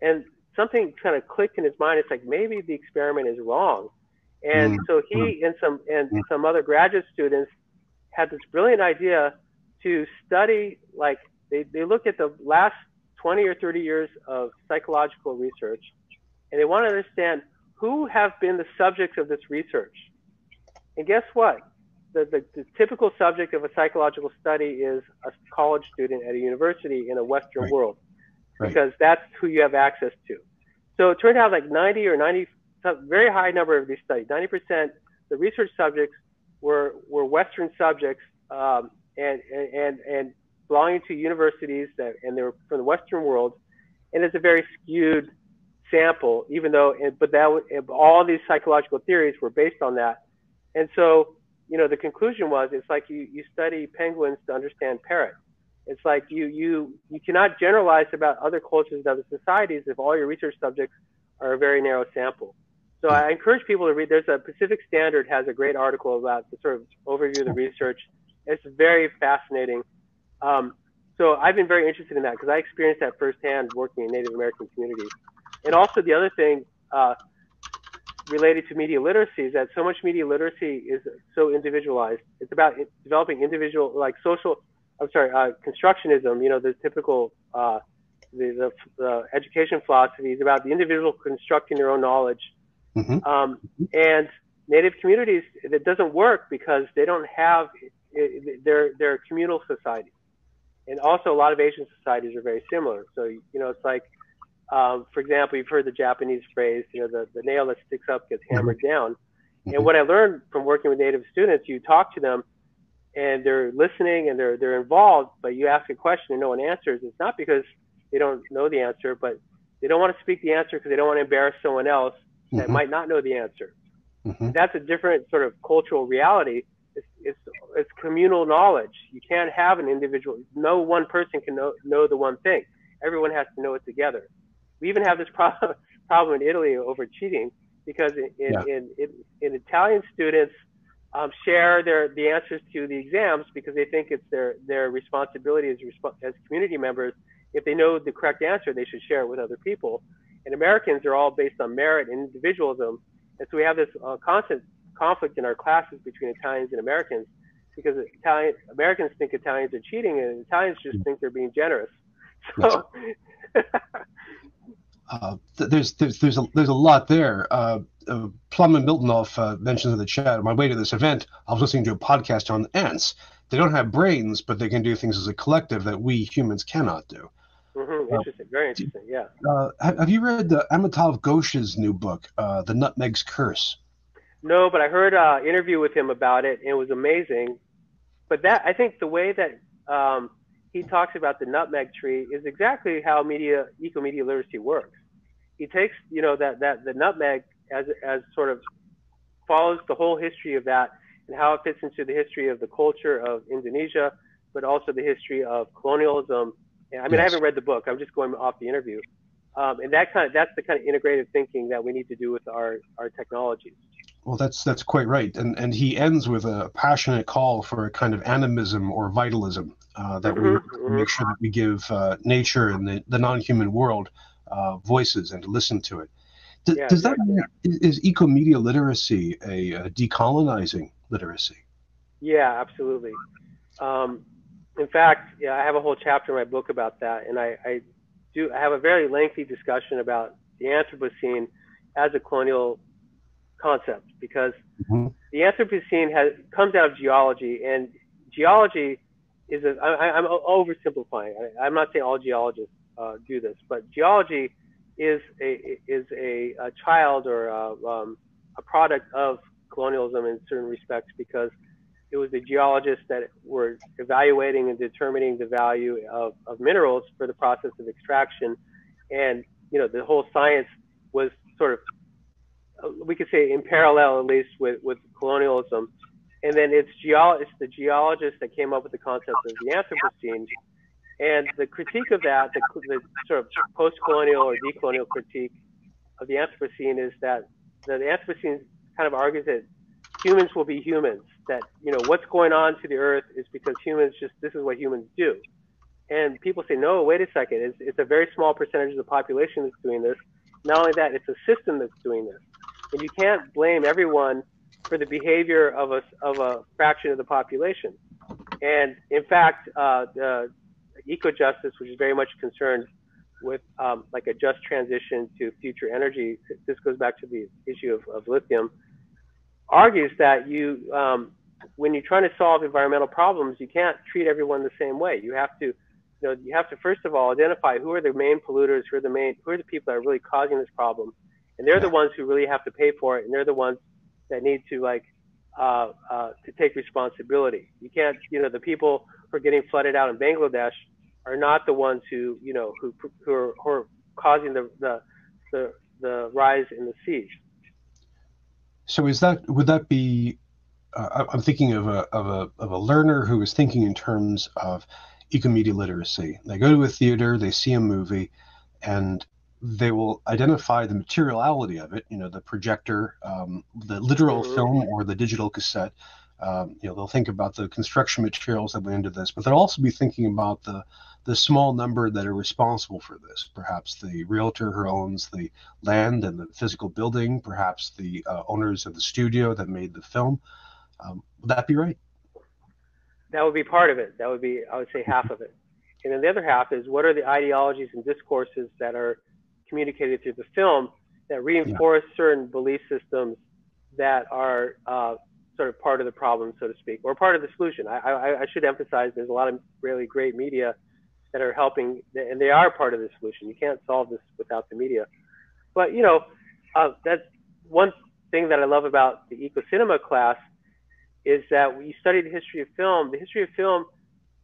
And something kind of clicked in his mind it's like maybe the experiment is wrong and mm-hmm. so he and some and some other graduate students had this brilliant idea to study like they, they look at the last 20 or 30 years of psychological research and they want to understand who have been the subjects of this research. And guess what? The, the, the, typical subject of a psychological study is a college student at a university in a Western right. world, right. because that's who you have access to. So it turned out like 90 or 90, very high number of these studies, 90% the research subjects were, were Western subjects um, and, and, and belonging to universities that, and they were from the Western world, and it's a very skewed sample, even though, but that all these psychological theories were based on that, and so you know the conclusion was it's like you you study penguins to understand parrots. It's like you you you cannot generalize about other cultures and other societies if all your research subjects are a very narrow sample. So I encourage people to read. There's a Pacific Standard has a great article about the sort of overview of the research. It's very fascinating. Um, so I've been very interested in that because I experienced that firsthand working in Native American communities. And also the other thing uh, related to media literacy is that so much media literacy is so individualized. It's about developing individual, like social, I'm sorry, uh, constructionism, you know, the typical, uh, the, the, the, education philosophy is about the individual constructing their own knowledge. Mm-hmm. Um, and Native communities, it doesn't work because they don't have, they're, they're communal societies and also a lot of Asian societies are very similar. So you know, it's like, um, for example, you've heard the Japanese phrase, you know, the, the nail that sticks up gets hammered down. And what I learned from working with Native students, you talk to them, and they're listening and they're they're involved, but you ask a question and no one answers. It's not because they don't know the answer, but They don't want to speak the answer because they don't want to embarrass someone else that mm-hmm. might not know the answer. Mm-hmm. That's a different sort of cultural reality. It's, it's, it's communal knowledge. You can't have an individual. No one person can know, know the one thing. Everyone has to know it together. We even have this problem, problem in Italy over cheating because in, yeah. in, in, in, Italian students um, share their the answers to the exams because they think it's their their responsibility as as community members. If they know the correct answer, they should share it with other people. And Americans are all based on merit and individualism, and so we have this uh, constant conflict in our classes between Italians and Americans because Italian Americans think Italians are cheating and Italians just think they're being generous. So uh, there's there's there's a there's a lot there. Uh, uh, Plum and Miltonoff uh, mentioned in the chat. On my way to this event, I was listening to a podcast on ants. They don't have brains, but they can do things as a collective that we humans cannot do. Mm-hmm. Interesting, very interesting. Yeah. Uh, have, have, you read uh, Amitav Ghosh's new book, uh, The Nutmeg's Curse? No, but I heard an interview with him about it, and it was amazing. But that I think the way that um, he talks about the nutmeg tree is exactly how media eco media literacy works. He takes you know that that the nutmeg as as sort of follows the whole history of that and how it fits into the history of the culture of Indonesia, but also the history of colonialism. I mean, yes. I haven't read the book. I'm just going off the interview. Um, and that kind of that's the kind of integrative thinking that we need to do with our our technologies. Well, that's that's quite right, and and he ends with a passionate call for a kind of animism or vitalism uh, that mm-hmm, we mm-hmm. make sure that we give uh, nature and the, the non-human world uh, voices and to listen to it. D- yeah, does that mean, is eco media literacy a, a, decolonizing literacy? Yeah, absolutely. Um, in fact, yeah, I have a whole chapter in my book about that, and I, I do I have a very lengthy discussion about the Anthropocene as a colonial concept because mm-hmm. the Anthropocene has comes out of geology, and geology is a, I, I'm oversimplifying. I, I'm not saying all geologists uh, do this, but geology is a is a, a child or a, um, a product of colonialism in certain respects because it was the geologists that were evaluating and determining the value of, of minerals for the process of extraction, and you know the whole science was sort of we could say in parallel at least with with colonialism and then it's, geolo- it's the geologists that came up with the concept of the Anthropocene. And the critique of that, the, the sort of post-colonial or decolonial critique of the Anthropocene is that the, the Anthropocene kind of argues that humans will be humans. That you know what's going on to the Earth is because humans just this is what humans do. And people say, no, wait a second. It's, it's a very small percentage of the population that's doing this. Not only that, it's a system that's doing this. And you can't blame everyone for the behavior of a, of a fraction of the population. And in fact, uh, the eco justice, which is very much concerned with um, like a just transition to future energy, this goes back to the issue of, of lithium, argues that you, um, when you're trying to solve environmental problems, you can't treat everyone the same way. You have to, you know, you have to first of all identify who are the main polluters, who are the main, who are the people that are really causing this problem, and they're the ones who really have to pay for it, and they're the ones that need to like uh, uh, to take responsibility. You can't, you know, the people who are getting flooded out in Bangladesh are not the ones who, you know, who who are, who are causing the, the the the rise in the seas. So is that would that be? Uh, I'm thinking of a of a of a learner who is thinking in terms of ecomedia literacy. They go to a theater, they see a movie, and they will identify the materiality of it, you know, the projector, um, the literal mm-hmm. film or the digital cassette. Um, you know, they'll think about the construction materials that went into this, but they'll also be thinking about the the small number that are responsible for this. Perhaps the realtor who owns the land and the physical building, perhaps the uh, owners of the studio that made the film. Um, would that be right? That would be part of it. That would be, I would say, half of it. And then the other half is what are the ideologies and discourses that are communicated through the film that reinforce yeah. certain belief systems that are uh, sort of part of the problem, so to speak, or part of the solution. I, I, I, should emphasize there's a lot of really great media that are helping, and they are part of the solution. You can't solve this without the media. But, you know, uh, that's one thing that I love about the Eco Cinema class is that you study the history of film, the history of film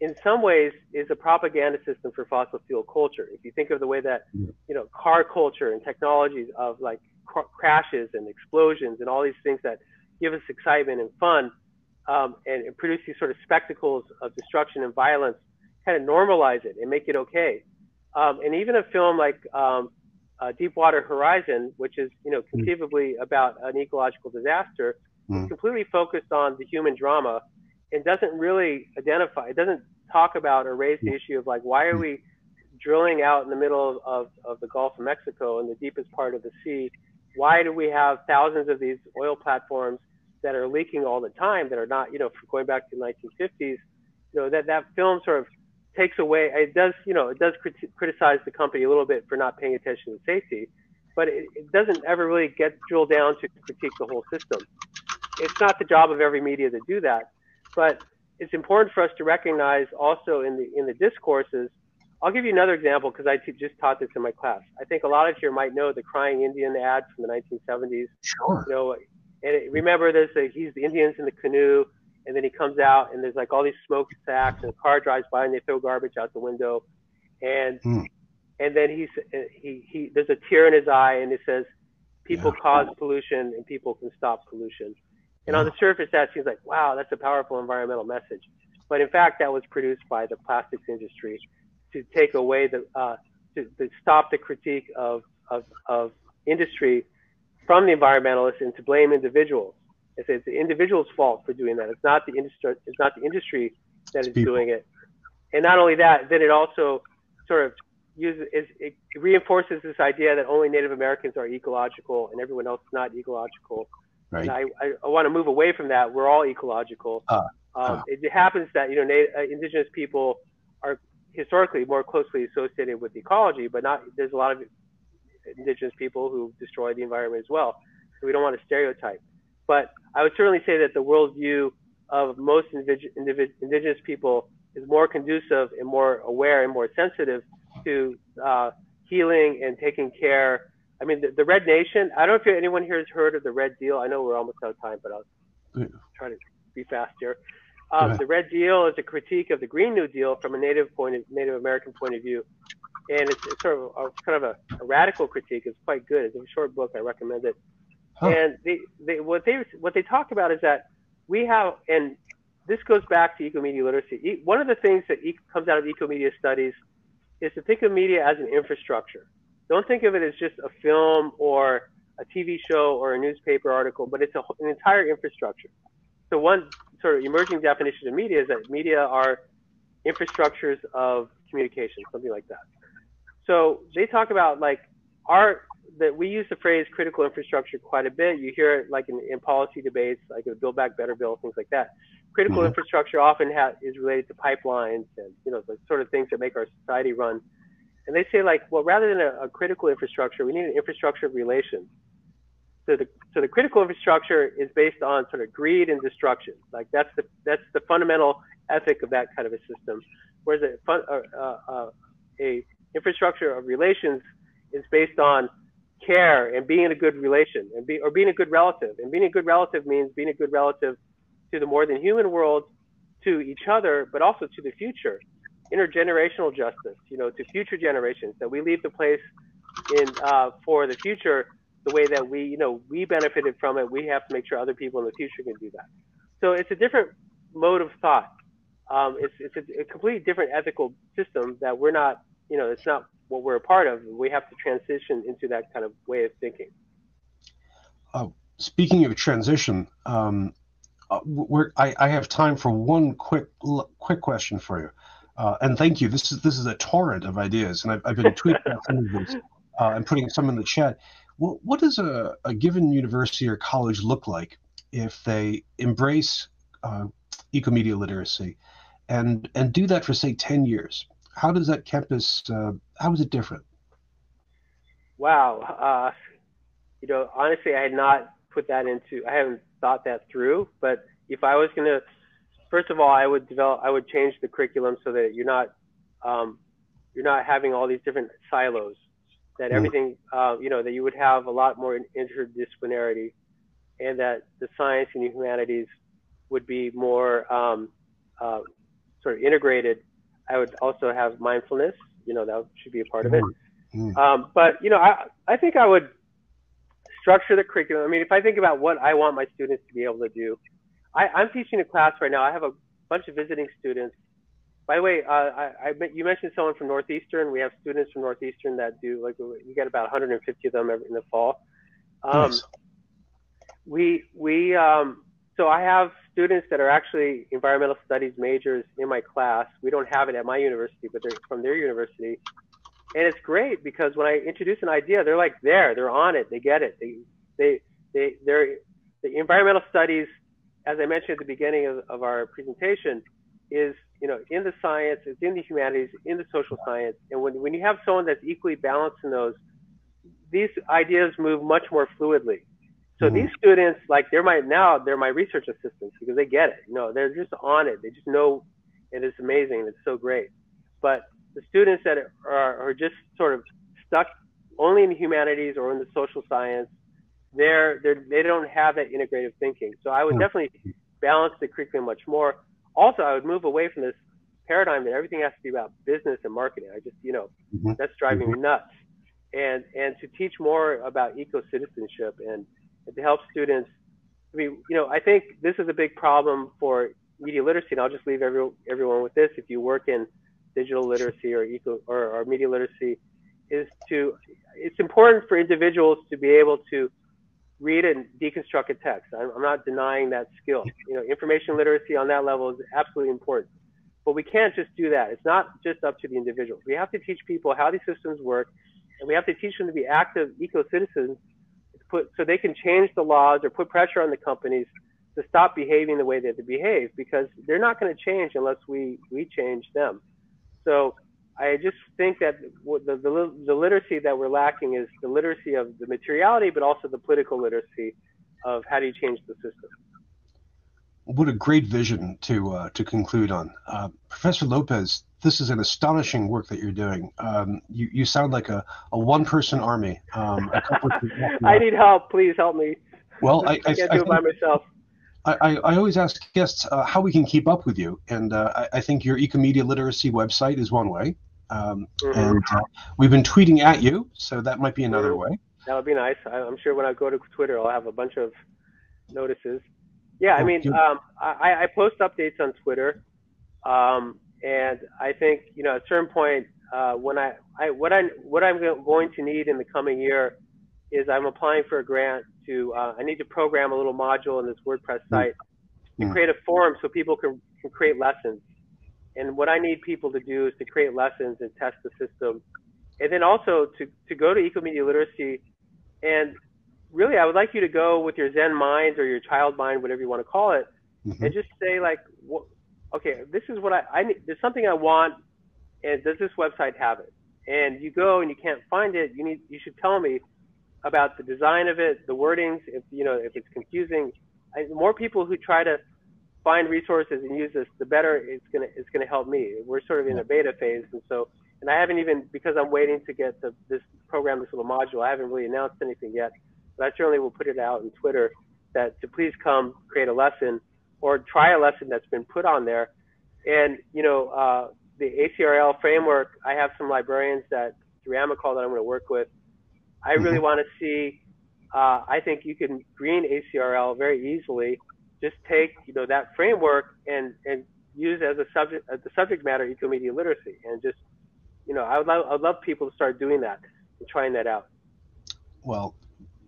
in some ways is a propaganda system for fossil fuel culture. If you think of the way that you know car culture and technologies of like cr- crashes and explosions and all these things that give us excitement and fun um, and, and, produce these sort of spectacles of destruction and violence, kind of normalize it and make it okay. Um, and even a film like um, uh, Deepwater Horizon, which is you know hmm. conceivably about an ecological disaster, mm. is completely focused on the human drama and doesn't really identify. It doesn't talk about or raise the issue of like why are hmm. we drilling out in the middle of, of the Gulf of Mexico in the deepest part of the sea? Why do we have thousands of these oil platforms that are leaking all the time that are not, you know, going back to the 1950s? You know, that, that film sort of takes away, it does, you know, it does crit- criticize the company a little bit for not paying attention to safety, but it, it doesn't ever really get drilled down to critique the whole system. It's not the job of every media to do that, but it's important for us to recognize also in the in the discourses. I'll give you another example because I just taught this in my class. I think a lot of you might know the crying Indian ad from the 1970s. Sure. You know, and it, remember there's a, he's the Indians in the canoe, and then he comes out and there's like all these smoke sacks, and a car drives by and they throw garbage out the window, and hmm. and then he's he he there's a tear in his eye and it says, people yeah. cause pollution and people can stop pollution. And on the surface, that seems like, wow, that's a powerful environmental message. But in fact, that was produced by the plastics industry to take away the, uh, to, to, stop the critique of, of, of industry from the environmentalists and to blame individuals. It's, it's the individual's fault for doing that. It's not the industry. It's not the industry that is doing it. And not only that, then it also sort of uses it reinforces this idea that only Native Americans are ecological and everyone else is not ecological. Right. I, I, I want to move away from that. We're all ecological. Uh, um, uh. It happens that you know native, uh, indigenous people are historically more closely associated with ecology, but not there's a lot of indigenous people who destroy the environment as well. So we don't want to stereotype. But I would certainly say that the worldview of most indigenous people is more conducive and more aware and more sensitive to uh, healing and taking care I mean, the, the, Red Nation. I don't know if anyone here has heard of the Red Deal. I know we're almost out of time, but I'll yeah. try to be fast here. Um, the Red Deal is a critique of the Green New Deal from a Native point, of, Native American point of view, and it's, it's sort of a, kind of a, a, radical critique. It's quite good. It's a short book. I recommend it. Huh. And they, they, what they what they talk about is that we have, and this goes back to ecomedia literacy. One of the things that e- comes out of ecomedia studies is to think of media as an infrastructure don't think of it as just a film or a TV show or a newspaper article, but it's a, an entire infrastructure. So one sort of emerging definition of media is that media are infrastructures of communication, something like that. So they talk about like our that we use the phrase critical infrastructure quite a bit. You hear it like in, in policy debates, like a Build Back Better bill, things like that. Critical mm-hmm. infrastructure often ha- is related to pipelines and you know the sort of things that make our society run and they say like, well, rather than a, a critical infrastructure, we need an infrastructure of relations. So the so the critical infrastructure is based on sort of greed and destruction. Like that's the that's the fundamental ethic of that kind of a system. Whereas a fun, uh, uh, a infrastructure of relations is based on care and being in a good relation and be or being a good relative. And being a good relative means being a good relative to the more than human world, to each other, but also to the future intergenerational justice, you know, to future generations, that we leave the place in uh, for the future the way that we, you know, we benefited from it. We have to make sure other people in the future can do that. So it's a different mode of thought. Um, it's it's a, a completely different ethical system that we're not, you know, it's not what we're a part of. We have to transition into that kind of way of thinking. Uh, speaking of transition, um, uh, I, I, have time for one quick quick question for you. Uh, and thank you. This is this is a torrent of ideas, and I've, I've been tweeting some of this uh, and putting some in the chat. Well, what does a, a given university or college look like if they embrace uh, ecomedia literacy and and do that for say 10 years? How does that campus? Uh, how is it different? Wow, uh, you know, honestly, I had not put that into. I haven't thought that through. But if I was going to first of all, I would develop, I would change the curriculum so that you're not, um, you're not having all these different silos. That mm. everything, uh, you know, that you would have a lot more interdisciplinarity, and that the science and the humanities would be more um, uh, sort of integrated, I would also have mindfulness. You know, that should be a part of it. Mm. Um, but you know, I I think I would structure the curriculum. I mean, if I think about what I want my students to be able to do, I, I'm teaching a class right now. I have a bunch of visiting students. By the way, uh, I, I you mentioned someone from Northeastern. We have students from Northeastern that do like we get about 150 of them every, in the fall. Um, Nice. We we um, so I have students that are actually environmental studies majors in my class. We don't have it at my university, but they're from their university, and it's great because when I introduce an idea, they're like there, they're on it, they get it. They they they they're the environmental studies, as I mentioned at the beginning of, of our presentation, is you know in the science, it's in the humanities, in the social science, and when when you have someone that's equally balanced in those, these ideas move much more fluidly. So Mhm. these students, like they're my now they're my research assistants because they get it. You know, they're just on it. They just know, and it's amazing. It's so great. But the students that are, are just sort of stuck only in the humanities or in the social science, they're, they're they don't have that integrative thinking. So I would Hmm. definitely balance the curriculum much more. Also, I would move away from this paradigm that everything has to be about business and marketing. I just you know Mhm. that's driving me nuts. And and to teach more about eco citizenship and, and to help students. I mean, you know, I think this is a big problem for media literacy, and I'll just leave every, everyone with this. If you work in digital literacy or eco or, or media literacy, is to it's important for individuals to be able to read and deconstruct a text. I'm, I'm not denying that skill. You know, information literacy on that level is absolutely important. But we can't just do that. It's not just up to the individual. We have to teach people how these systems work, and we have to teach them to be active eco citizens, put so they can change the laws or put pressure on the companies to stop behaving the way that they behave because they're not going to change unless we we change them. So I just think that the, the the literacy that we're lacking is the literacy of the materiality, but also the political literacy of how do you change the system. What a great vision to uh, to conclude on, uh, Professor Lopez. This is an astonishing work that you're doing. Um, you you sound like a, a one person army. Um, a couple of people- I need help. Please help me. well, I, I, I can't I do it by myself. I, I always ask guests uh, how we can keep up with you, and uh, I, I think your ecomedia literacy website is one way. Um, Mhm. And uh, we've been tweeting at you, so that might be another Mhm. way. That would be nice. I, I'm sure when I go to Twitter, I'll have a bunch of notices. Yeah, I mean, um, I, I post updates on Twitter, um, and I think you know at a certain point uh, when I, I what I what I'm going to need in the coming year is I'm applying for a grant to uh, I need to program a little module in this WordPress site to Mm. create a forum so people can, can create lessons. And what I need people to do is to create lessons and test the system, and then also to to go to Ecomedia Literacy and really, I would like you to go with your Zen mind or your child mind, whatever you want to call it, Mhm. and just say like, okay, this is what I, I need. There's something I want, and does this website have it? And you go and you can't find it. You need, you should tell me about the design of it, the wordings, if you know if it's confusing. I, the more people who try to find resources and use this, the better it's gonna it's gonna help me. We're sort of in a beta phase, and so and I haven't even because I'm waiting to get the, this program, this little module. I haven't really announced anything yet, but I certainly will put it out on Twitter that to please come create a lesson or try a lesson that's been put on there. And you know uh, the ACRL framework. I have some librarians that through AMICAL that I'm going to work with. I really want to see. Uh, I think you can green ACRL very easily. Just take you know that framework and and use as a subject as the subject matter ecomedia literacy and just you know I would love I'd love people to start doing that and trying that out. Well,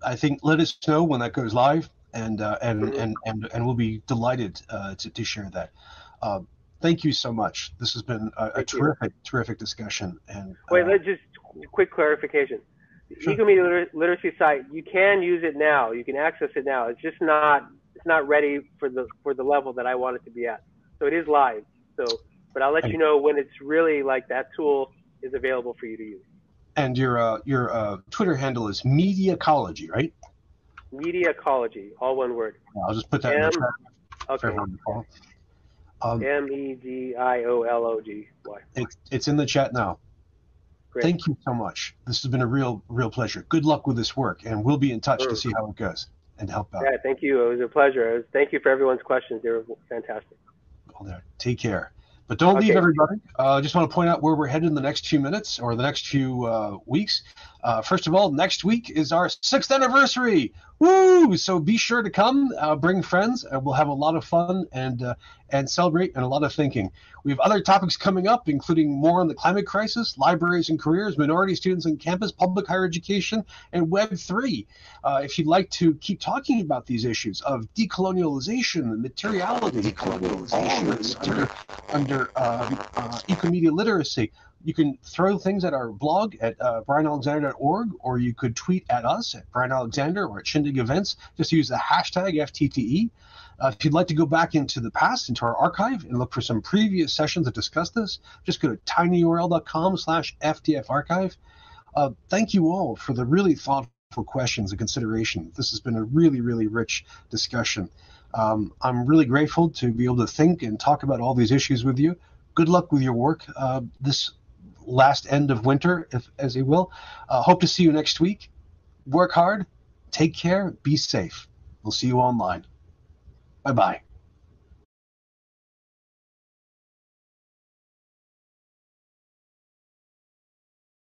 I think let us know when that goes live, and uh, and, Mhm. and and and we'll be delighted uh, to to share that. Uh, thank you so much. This has been a, a Thank you. terrific terrific discussion. And Wait, uh, let just quick clarification. Sure. Ecomedia liter- literacy site, you can use it now. You can access it now. It's just not it's not ready for the for the level that I want it to be at. So it is live. So, but I'll let you know when it's really like that tool is available for you to use. and your uh, your uh, Twitter handle is Mediacology, right? Media ecology, all one word. I'll just put that in the chat Okay. Um, M E D I O L O G Y. it's it's in the chat now. Great. Thank you so much. This has been a real real pleasure. Good luck with this work, and we'll be in touch to see how it goes and help out. Yeah, thank you. It was a pleasure. Was, thank you for everyone's questions. They were fantastic. All there. Take care. But don't okay. leave, everybody. I uh, just want to point out where we're headed in the next few minutes or the next few uh, weeks. Uh, first of all, next week is our sixth anniversary. Woo! So be sure to come, uh, bring friends, and we'll have a lot of fun and uh, and celebrate and a lot of thinking. We have other topics coming up, including more on the climate crisis, libraries and careers, minority students on campus, public higher education, and Web three. Uh, if you'd like to keep talking about these issues of decolonialization and materiality, decolonialization under under uh, ecomedia literacy you can throw things at our blog at uh, bryanalexander.org, or you could tweet at us at bryanalexander or at Shindig Events. Just use the hashtag FTTE. Uh, if you'd like to go back into the past, into our archive, and look for some previous sessions that discuss this, just go to tinyurl.com slash FTF archive. Uh, thank you all for the really thoughtful questions and consideration. This has been a really, really rich discussion. Um, I'm really grateful to be able to think and talk about all these issues with you. Good luck with your work uh, this last end of winter, if, as he will. Uh, hope to see you next week. Work hard, take care, be safe. We'll see you online. Bye bye.